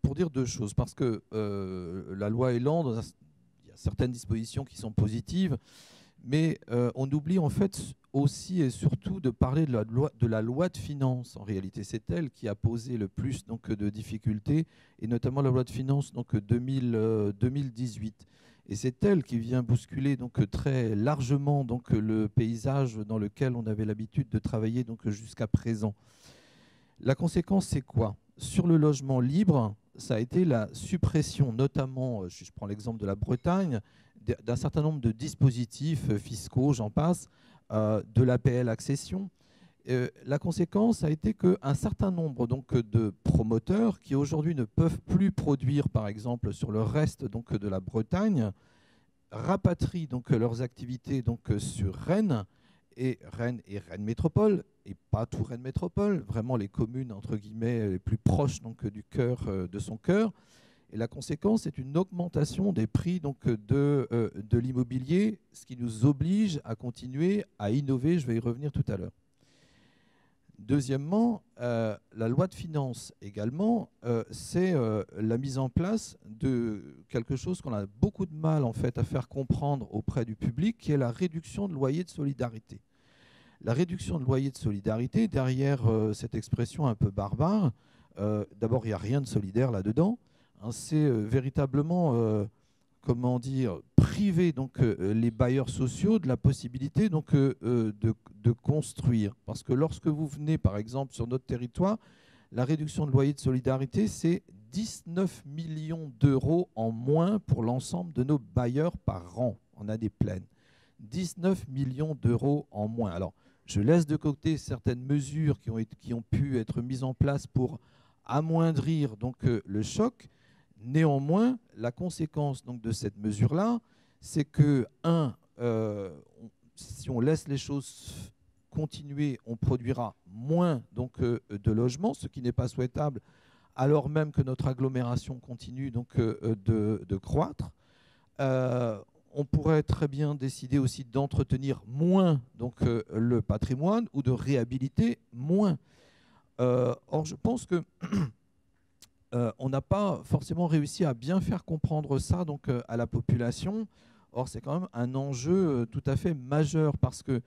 pour dire deux choses, parce que la loi Elan, y a certaines dispositions qui sont positives, mais on oublie en fait aussi et surtout de parler de la loi de, la loi de finances. En réalité, c'est elle qui a posé le plus donc, de difficultés, et notamment la loi de finances donc, 2000, 2018. Euh, et c'est elle qui vient bousculer donc, très largement donc, le paysage dans lequel on avait l'habitude de travailler jusqu'à présent. La conséquence, c'est quoi? Sur le logement libre, ça a été la suppression, notamment, je prends l'exemple de la Bretagne, d'un certain nombre de dispositifs fiscaux, j'en passe, euh, de l'APL accession. Euh, la conséquence a été qu'un certain nombre donc, de promoteurs qui aujourd'hui ne peuvent plus produire, par exemple, sur le reste donc, de la Bretagne, rapatrient donc, leurs activités donc, sur Rennes et Rennes et Rennes Métropole, et pas tout Rennes Métropole, vraiment les communes entre guillemets les plus proches donc, du cœur euh, de son cœur, et la conséquence est une augmentation des prix donc, euh, de l'immobilier, ce qui nous oblige à continuer à innover. Je vais y revenir tout à l'heure. Deuxièmement, euh, la loi de finances également, euh, c'est la mise en place de quelque chose qu'on a beaucoup de mal en fait à faire comprendre auprès du public, qui est la réduction de loyer de solidarité. La réduction de loyer de solidarité, derrière cette expression un peu barbare, d'abord il n'y a rien de solidaire là-dedans. Hein, c'est euh, véritablement, euh, comment dire, priver donc euh, les bailleurs sociaux de la possibilité donc de, de, construire. Parce que lorsque vous venez, par exemple, sur notre territoire, la réduction de loyer de solidarité, c'est 19 millions d'euros en moins pour l'ensemble de nos bailleurs par an. On a des plaines. 19 millions d'euros en moins. Alors, je laisse de côté certaines mesures qui ont, pu être mises en place pour amoindrir le choc, Néanmoins, la conséquence donc, de cette mesure-là, c'est que, un, euh, si on laisse les choses continuer, on produira moins donc, euh, de logements, ce qui n'est pas souhaitable, alors même que notre agglomération continue donc, euh, de, croître. on pourrait très bien décider aussi d'entretenir moins donc, le patrimoine ou de réhabiliter moins. or, je pense que [clears throat] Euh, on n'a pas forcément réussi à bien faire comprendre ça donc, euh, à la population. Or, c'est quand même un enjeu euh, tout à fait majeur parce que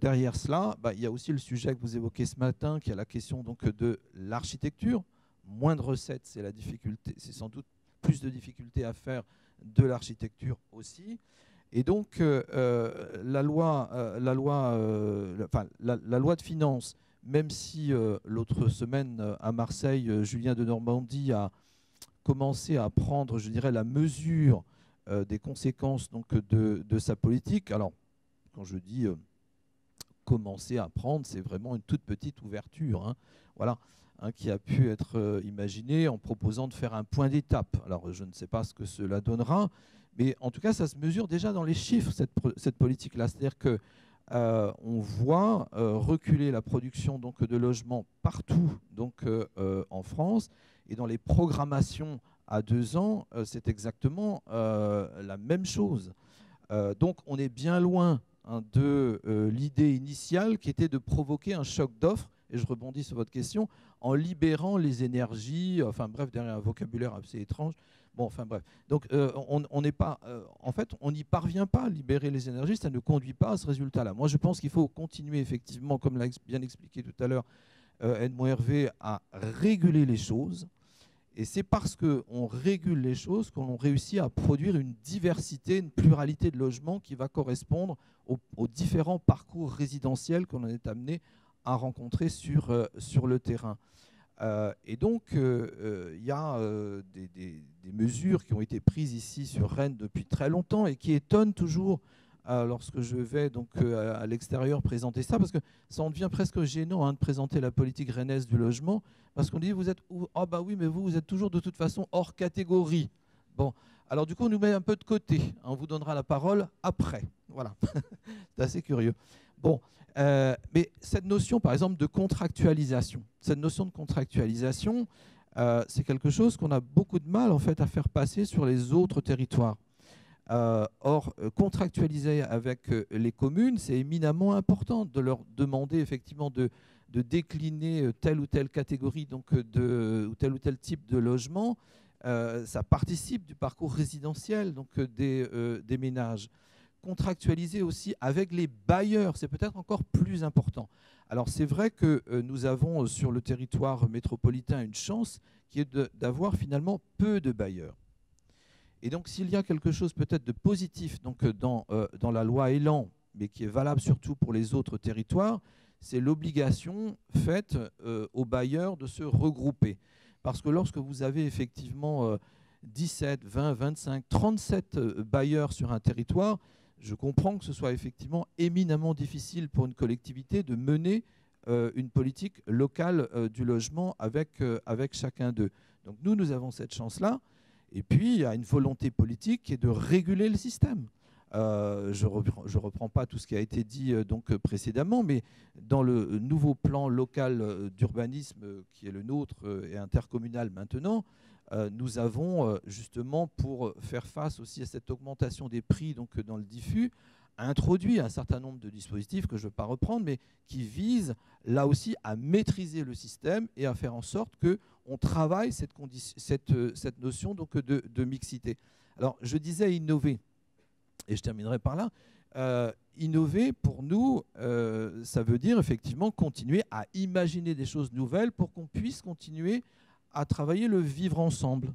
derrière cela, bah, il y a aussi le sujet que vous évoquez ce matin, qui est la question donc, de l'architecture. moins de recettes, c'est la difficulté, c'est sans doute plus de difficultés à faire de l'architecture aussi. Et donc, la, loi, la, loi, la, loi de finances, même si l'autre semaine à Marseille, Julien de Normandie a commencé à prendre, je dirais, la mesure des conséquences de, de, sa politique. Alors, quand je dis commencer à prendre, c'est vraiment une toute petite ouverture. Hein. Voilà, hein, qui a pu être euh, imaginée en proposant de faire un point d'étape. Alors, je ne sais pas ce que cela donnera, mais en tout cas, ça se mesure déjà dans les chiffres, cette, cette politique-là. C'est-à-dire que euh, on voit euh, reculer la production donc, de logements partout donc, en France. Et dans les programmations à deux ans, c'est exactement la même chose. donc on est bien loin Hein, de euh, l'idée initiale qui était de provoquer un choc d'offres, et je rebondis sur votre question, en libérant les énergies, enfin bref, derrière un vocabulaire assez étrange. Bon, enfin bref. Donc euh, on n'est pas, euh, en fait, on n'y parvient pas à libérer les énergies, ça ne conduit pas à ce résultat-là. Moi, je pense qu'il faut continuer effectivement, comme l'a bien expliqué tout à l'heure Edmond Hervé, à réguler les choses et c'est parce qu'on régule les choses qu'on réussit à produire une diversité, une pluralité de logements qui va correspondre aux, différents parcours résidentiels qu'on est amené à rencontrer euh, sur le terrain. Euh, et donc, euh, il y a des, mesures qui ont été prises ici sur Rennes depuis très longtemps et qui étonnent toujours lorsque je vais donc à l'extérieur présenter ça, parce que ça en devient presque gênant hein, de présenter la politique rennaise du logement, parce qu'on dit vous êtes oh bah oui mais vous vous êtes toujours de toute façon hors catégorie. Bon, alors du coup on nous met un peu de côté, on vous donnera la parole après. Voilà, [laughs] c'est assez curieux. Bon, euh, mais cette notion par exemple de contractualisation, cette notion de contractualisation, euh, c'est quelque chose qu'on a beaucoup de mal en fait à faire passer sur les autres territoires. Euh, or, contractualiser avec les communes, c'est éminemment important de leur demander effectivement de, décliner telle ou telle catégorie donc ou tel ou tel type de logement. ça participe du parcours résidentiel donc des ménages. Contractualiser aussi avec les bailleurs, c'est peut-être encore plus important. Alors c'est vrai que nous avons sur le territoire métropolitain une chance qui est d'avoir finalement peu de bailleurs. Et donc, s'il y a quelque chose peut-être de positif donc, euh, dans, euh, dans la loi Elan, mais qui est valable surtout pour les autres territoires, c'est l'obligation faite euh, aux bailleurs de se regrouper. Parce que lorsque vous avez effectivement 17, 20, 25, 37 bailleurs sur un territoire, je comprends que ce soit effectivement éminemment difficile pour une collectivité de mener une politique locale du logement avec, avec chacun d'eux. Donc nous, nous avons cette chance-là. Et puis, il y a une volonté politique qui est de réguler le système. Euh, je ne reprends, pas tout ce qui a été dit euh, donc, précédemment, mais dans le nouveau plan local euh, d'urbanisme qui est le nôtre et intercommunal maintenant, nous avons justement, pour faire face aussi à cette augmentation des prix donc, dans le diffus, introduit un certain nombre de dispositifs que je ne vais pas reprendre, mais qui visent là aussi à maîtriser le système et à faire en sorte qu'on travaille cette, euh, notion donc de, mixité. Alors, je disais innover, et je terminerai par là. Euh, innover, pour nous, euh, ça veut dire effectivement continuer à imaginer des choses nouvelles pour qu'on puisse continuer à travailler le vivre ensemble.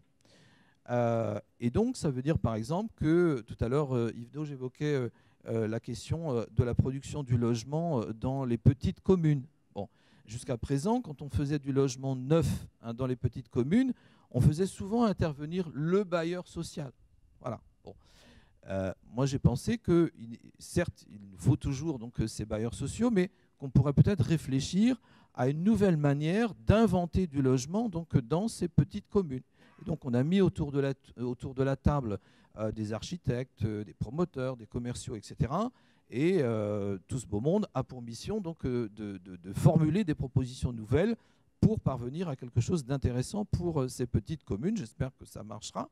et donc, ça veut dire par exemple que tout à l'heure, Yves j'évoquais euh, la question euh, de la production du logement euh, dans les petites communes. Bon, Jusqu'à présent, quand on faisait du logement neuf hein, dans les petites communes, on faisait souvent intervenir le bailleur social. Voilà. Bon. moi, j'ai pensé que, certes, il faut toujours donc, ces bailleurs sociaux, mais qu'on pourrait peut-être réfléchir à une nouvelle manière d'inventer du logement donc, dans ces petites communes. donc, on a mis autour de la, la table euh, des architectes, euh, des promoteurs, des commerciaux, etc. Et euh, tout ce beau monde a pour mission donc de, formuler des propositions nouvelles pour parvenir à quelque chose d'intéressant pour ces petites communes. J'espère que ça marchera.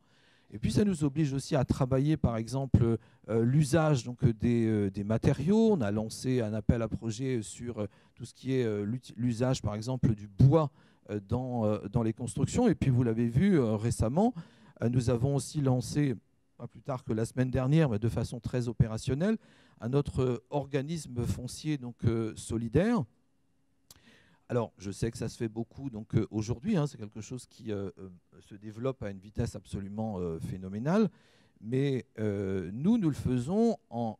Et puis ça nous oblige aussi à travailler, par exemple, l'usage donc des, des, matériaux. On a lancé un appel à projet sur tout ce qui est l'usage, par exemple, du bois dans, dans les constructions. Et puis vous l'avez vu récemment, nous avons aussi lancé pas plus tard que la semaine dernière, mais de façon très opérationnelle, un autre organisme foncier donc, euh, solidaire. Alors, je sais que ça se fait beaucoup. Donc euh, aujourd'hui, hein, c'est quelque chose qui euh, euh, se développe à une vitesse absolument phénoménale. Mais nous, nous le faisons en,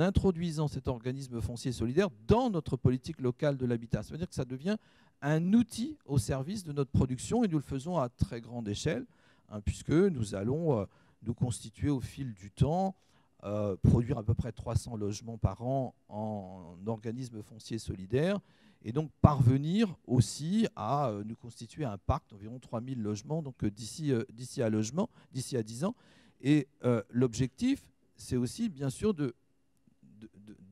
introduisant cet organisme foncier solidaire dans notre politique locale de l'habitat. Ça veut dire que ça devient un outil au service de notre production et nous le faisons à très grande échelle, hein, puisque nous allons nous constituer au fil du temps, produire à peu près 300 logements par an en organisme foncier solidaire et donc parvenir aussi à euh, nous constituer un parc d'environ 3000 logements donc euh, d'ici euh, d'ici à logement d'ici à 10 ans. Et l'objectif c'est aussi bien sûr de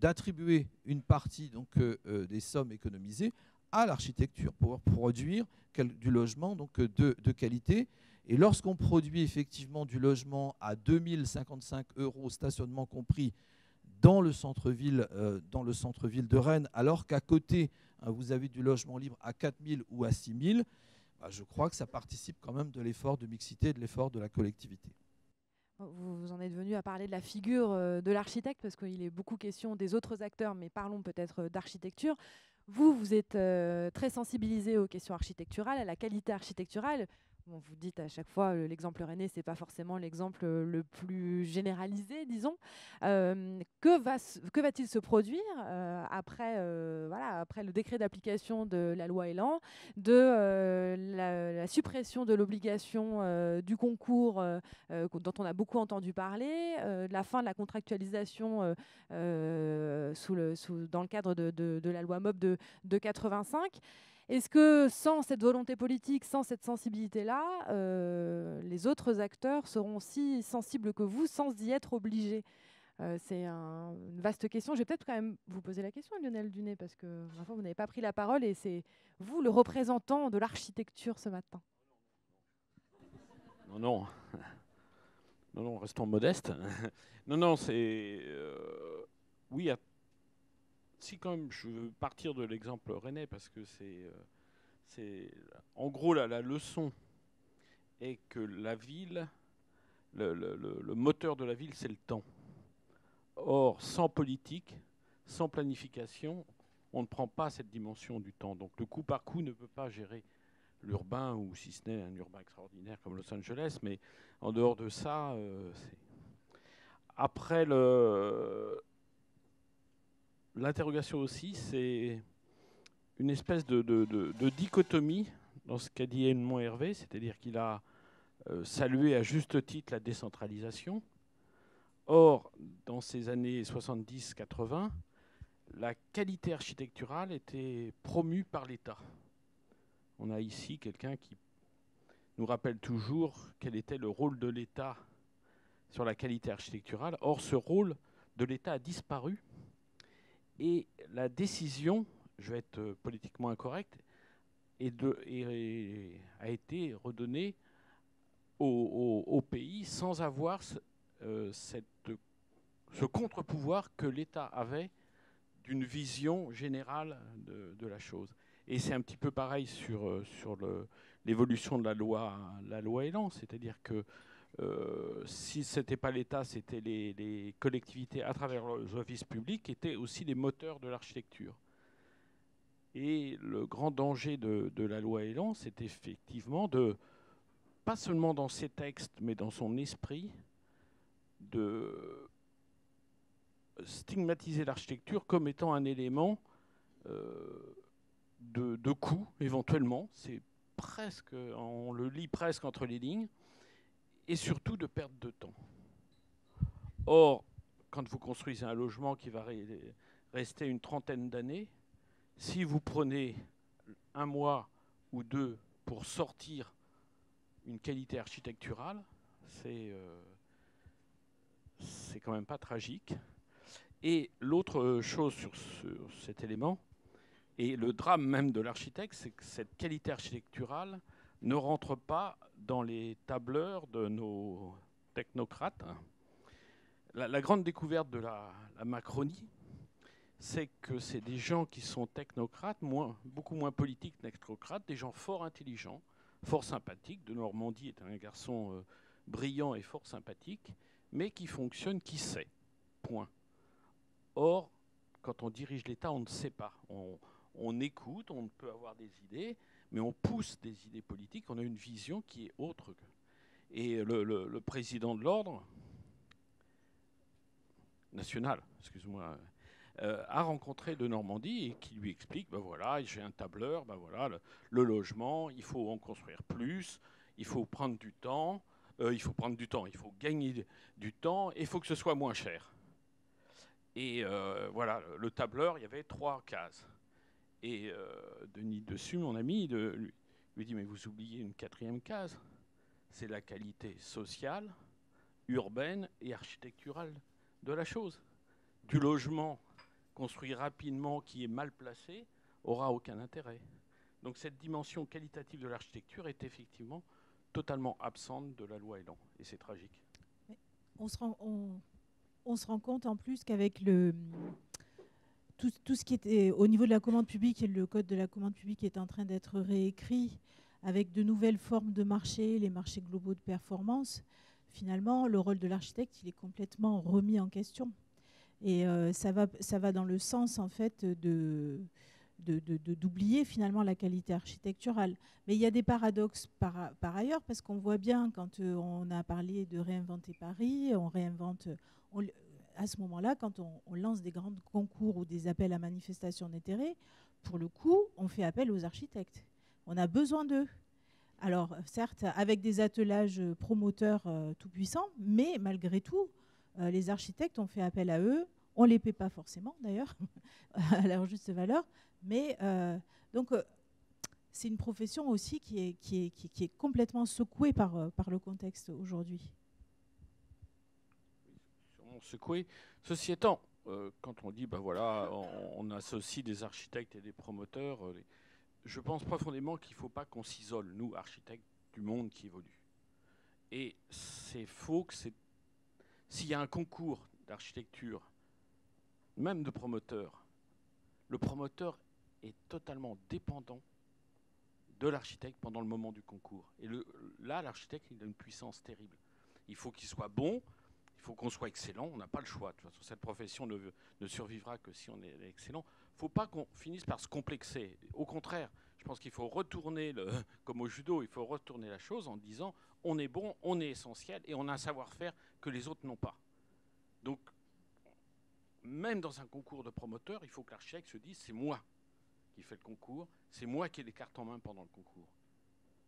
d'attribuer une partie donc des sommes économisées à l'architecture pour produire du logement donc de, qualité. Et lorsqu'on produit effectivement du logement à 2055 euros stationnement compris dans le centre-ville dans le centre-ville de Rennes alors qu'à côté vous avez du logement libre à 4 000 ou à 6 000, bah, je crois que ça participe quand même de l'effort de mixité, de l'effort de la collectivité. Vous en êtes venu à parler de la figure euh, de l'architecte, parce qu'il est beaucoup question des autres acteurs, mais parlons peut-être euh, d'architecture. Vous, vous êtes euh, très sensibilisé aux questions architecturales, à la qualité architecturale vous dites à chaque fois l'exemple René, c'est pas forcément l'exemple le plus généralisé, disons. que va que va-t-il se produire après voilà après le décret d'application de la loi Elan, de la, suppression de l'obligation du concours dont on a beaucoup entendu parler, de la fin de la contractualisation dans le cadre de, de, la loi MOB de, de 85. Est-ce que sans cette volonté politique, sans cette sensibilité-là, euh, les autres acteurs seront aussi sensibles que vous sans y être obligés? Euh, c'est une vaste question. Je vais peut-être quand même vous poser la question, Lionel Dunet, parce que vous n'avez pas pris la parole et c'est vous le représentant de l'architecture ce matin. Non, non. Restons modestes. Non, non, c'est. Euh, oui, à si quand même je veux partir de l'exemple René parce que c'est, euh, en gros la, leçon est que la ville, le, moteur de la ville, c'est le temps. Or, sans politique, sans planification, on ne prend pas cette dimension du temps. Donc le coup par coup ne peut pas gérer l'urbain, ou si ce n'est un urbain extraordinaire comme Los Angeles, mais en dehors de ça, euh, c'est... Après le, l'interrogation aussi, c'est une espèce de, dichotomie dans ce qu'a dit Edmond Hervé, c'est-à-dire qu'il a euh, salué à juste titre la décentralisation. Or, dans ces années 70-80, la qualité architecturale était promue par l'État. On a ici quelqu'un qui nous rappelle toujours quel était le rôle de l'État sur la qualité architecturale. Or, ce rôle de l'État a disparu et la décision, je vais être euh, politiquement incorrect, a été redonnée au, pays sans avoir euh, ce contre-pouvoir que l'État avait d'une vision générale de, la chose. Et c'est un petit peu pareil sur, euh, l'évolution de la loi, la loi Elan, c'est-à-dire que euh, si ce n'était pas l'État, c'était les, collectivités à travers les offices publics étaient aussi les moteurs de l'architecture. Et le grand danger de, la loi Elan, c'est effectivement de, pas seulement dans ses textes, mais dans son esprit, de stigmatiser l'architecture comme étant un élément euh, de, de coût, éventuellement. C'est presque, on le lit presque entre les lignes et surtout de perte de temps. Or, quand vous construisez un logement qui va rester une trentaine d'années, si vous prenez un mois ou deux pour sortir une qualité architecturale, c'est euh, quand même pas tragique. Et l'autre chose sur, sur, cet élément, et le drame même de l'architecte, c'est que cette qualité architecturale ne rentre pas dans les tableurs de nos technocrates. La, grande découverte de la, Macronie, c'est que c'est des gens qui sont technocrates, moins, beaucoup moins politiques technocrates, des gens fort intelligents, fort sympathiques. De Normandie est un garçon euh, brillant et fort sympathique, mais qui fonctionne, qui sait. Point. Or, quand on dirige l'État, on ne sait pas. On, on écoute, on peut avoir des idées, mais on pousse des idées politiques, on a une vision qui est autre. Et le, président de l'ordre national, excuse-moi, euh, a rencontré de Normandie et qui lui explique, ben voilà, j'ai un tableur, ben voilà, le, logement, il faut en construire plus, il faut prendre du temps, euh, il faut prendre du temps, il faut gagner du temps, il faut que ce soit moins cher. Et euh, voilà, le tableur, il y avait trois cases. Et euh, Denis Dessus, mon ami, lui, dit Mais vous oubliez une quatrième case c'est la qualité sociale, urbaine et architecturale de la chose. Du logement construit rapidement qui est mal placé aura aucun intérêt. Donc cette dimension qualitative de l'architecture est effectivement totalement absente de la loi Elan, et c'est tragique. On se rend compte en plus qu'avec le tout, ce qui était au niveau de la commande publique et le code de la commande publique est en train d'être réécrit avec de nouvelles formes de marché, les marchés globaux de performance, finalement, le rôle de l'architecte, il est complètement remis en question. Et euh, ça, va, ça va dans le sens, en fait, de d'oublier finalement la qualité architecturale. Mais il y a des paradoxes par, par ailleurs, parce qu'on voit bien, quand euh, on a parlé de réinventer Paris, on réinvente... à ce moment-là, quand on, lance des grands concours ou des appels à manifestation d'intérêt, pour le coup, on fait appel aux architectes on a besoin d'eux. Alors, certes, avec des attelages promoteurs euh, tout-puissants, mais malgré tout, euh, les architectes ont fait appel à eux. On ne les paie pas forcément, d'ailleurs, [laughs] à leur juste valeur. Mais euh, donc, c'est une profession aussi qui, est complètement secouée par, par le contexte aujourd'hui. Secouée. Ceci étant, quand on dit, ben voilà, on, associe des architectes et des promoteurs, je pense profondément qu'il ne faut pas qu'on s'isole, nous, architectes du monde qui évolue. Et c'est faux que c'est. S'il y a un concours d'architecture, même de promoteur, le promoteur est totalement dépendant de l'architecte pendant le moment du concours. Et là, l'architecte, il a une puissance terrible. Il faut qu'il soit bon, il faut qu'on soit excellent, on n'a pas le choix. Cette profession ne, ne survivra que si on est excellent faut pas qu'on finisse par se complexer. Au contraire, je pense qu'il faut retourner, [laughs] comme au judo, il faut retourner la chose en disant on est bon, on est essentiel et on a un savoir-faire que les autres n'ont pas. Donc, même dans un concours de promoteurs, il faut que l'architecte se dise c'est moi qui fais le concours, c'est moi qui ai les cartes en main pendant le concours.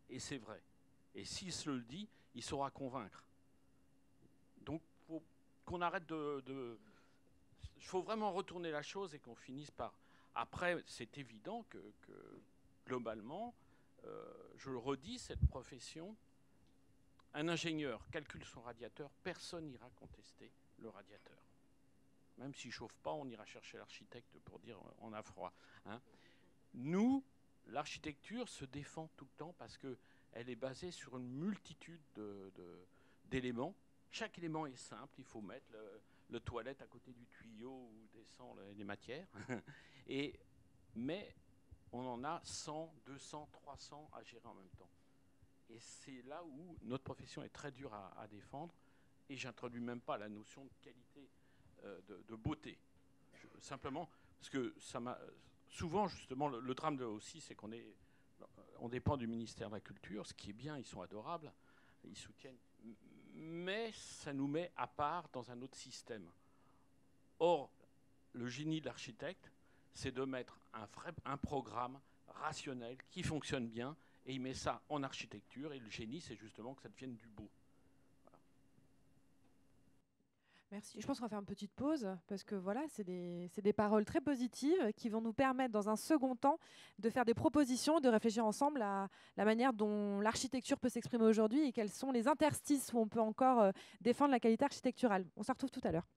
Et c'est vrai. Et s'il se le dit, il saura convaincre. Qu'on arrête de il faut vraiment retourner la chose et qu'on finisse par. Après, c'est évident que, globalement, euh, je le redis, cette profession, un ingénieur calcule son radiateur, personne n'ira contester le radiateur. Même s'il ne chauffe pas, on ira chercher l'architecte pour dire euh, on a froid. Hein. Nous, l'architecture se défend tout le temps parce qu'elle est basée sur une multitude d'éléments. Chaque élément est simple, il faut mettre le, le toilette à côté du tuyau où descend les matières. [laughs] Et, mais on en a 100, 200, 300 à gérer en même temps. Et c'est là où notre profession est très dure à, défendre. Et j'introduis même pas la notion de qualité, euh, de, beauté. simplement, parce que ça m'a. Souvent, justement, le, drame aussi, c'est qu'on est, on dépend du ministère de la Culture, ce qui est bien, ils sont adorables, ils soutiennent mais ça nous met à part dans un autre système. Or, le génie de l'architecte, c'est de mettre un, programme rationnel qui fonctionne bien, et il met ça en architecture, et le génie, c'est justement que ça devienne du beau. Merci. Je pense qu'on va faire une petite pause parce que voilà, c'est des, des, paroles très positives qui vont nous permettre, dans un second temps, de faire des propositions, de réfléchir ensemble à la manière dont l'architecture peut s'exprimer aujourd'hui et quels sont les interstices où on peut encore euh, défendre la qualité architecturale. On se retrouve tout à l'heure.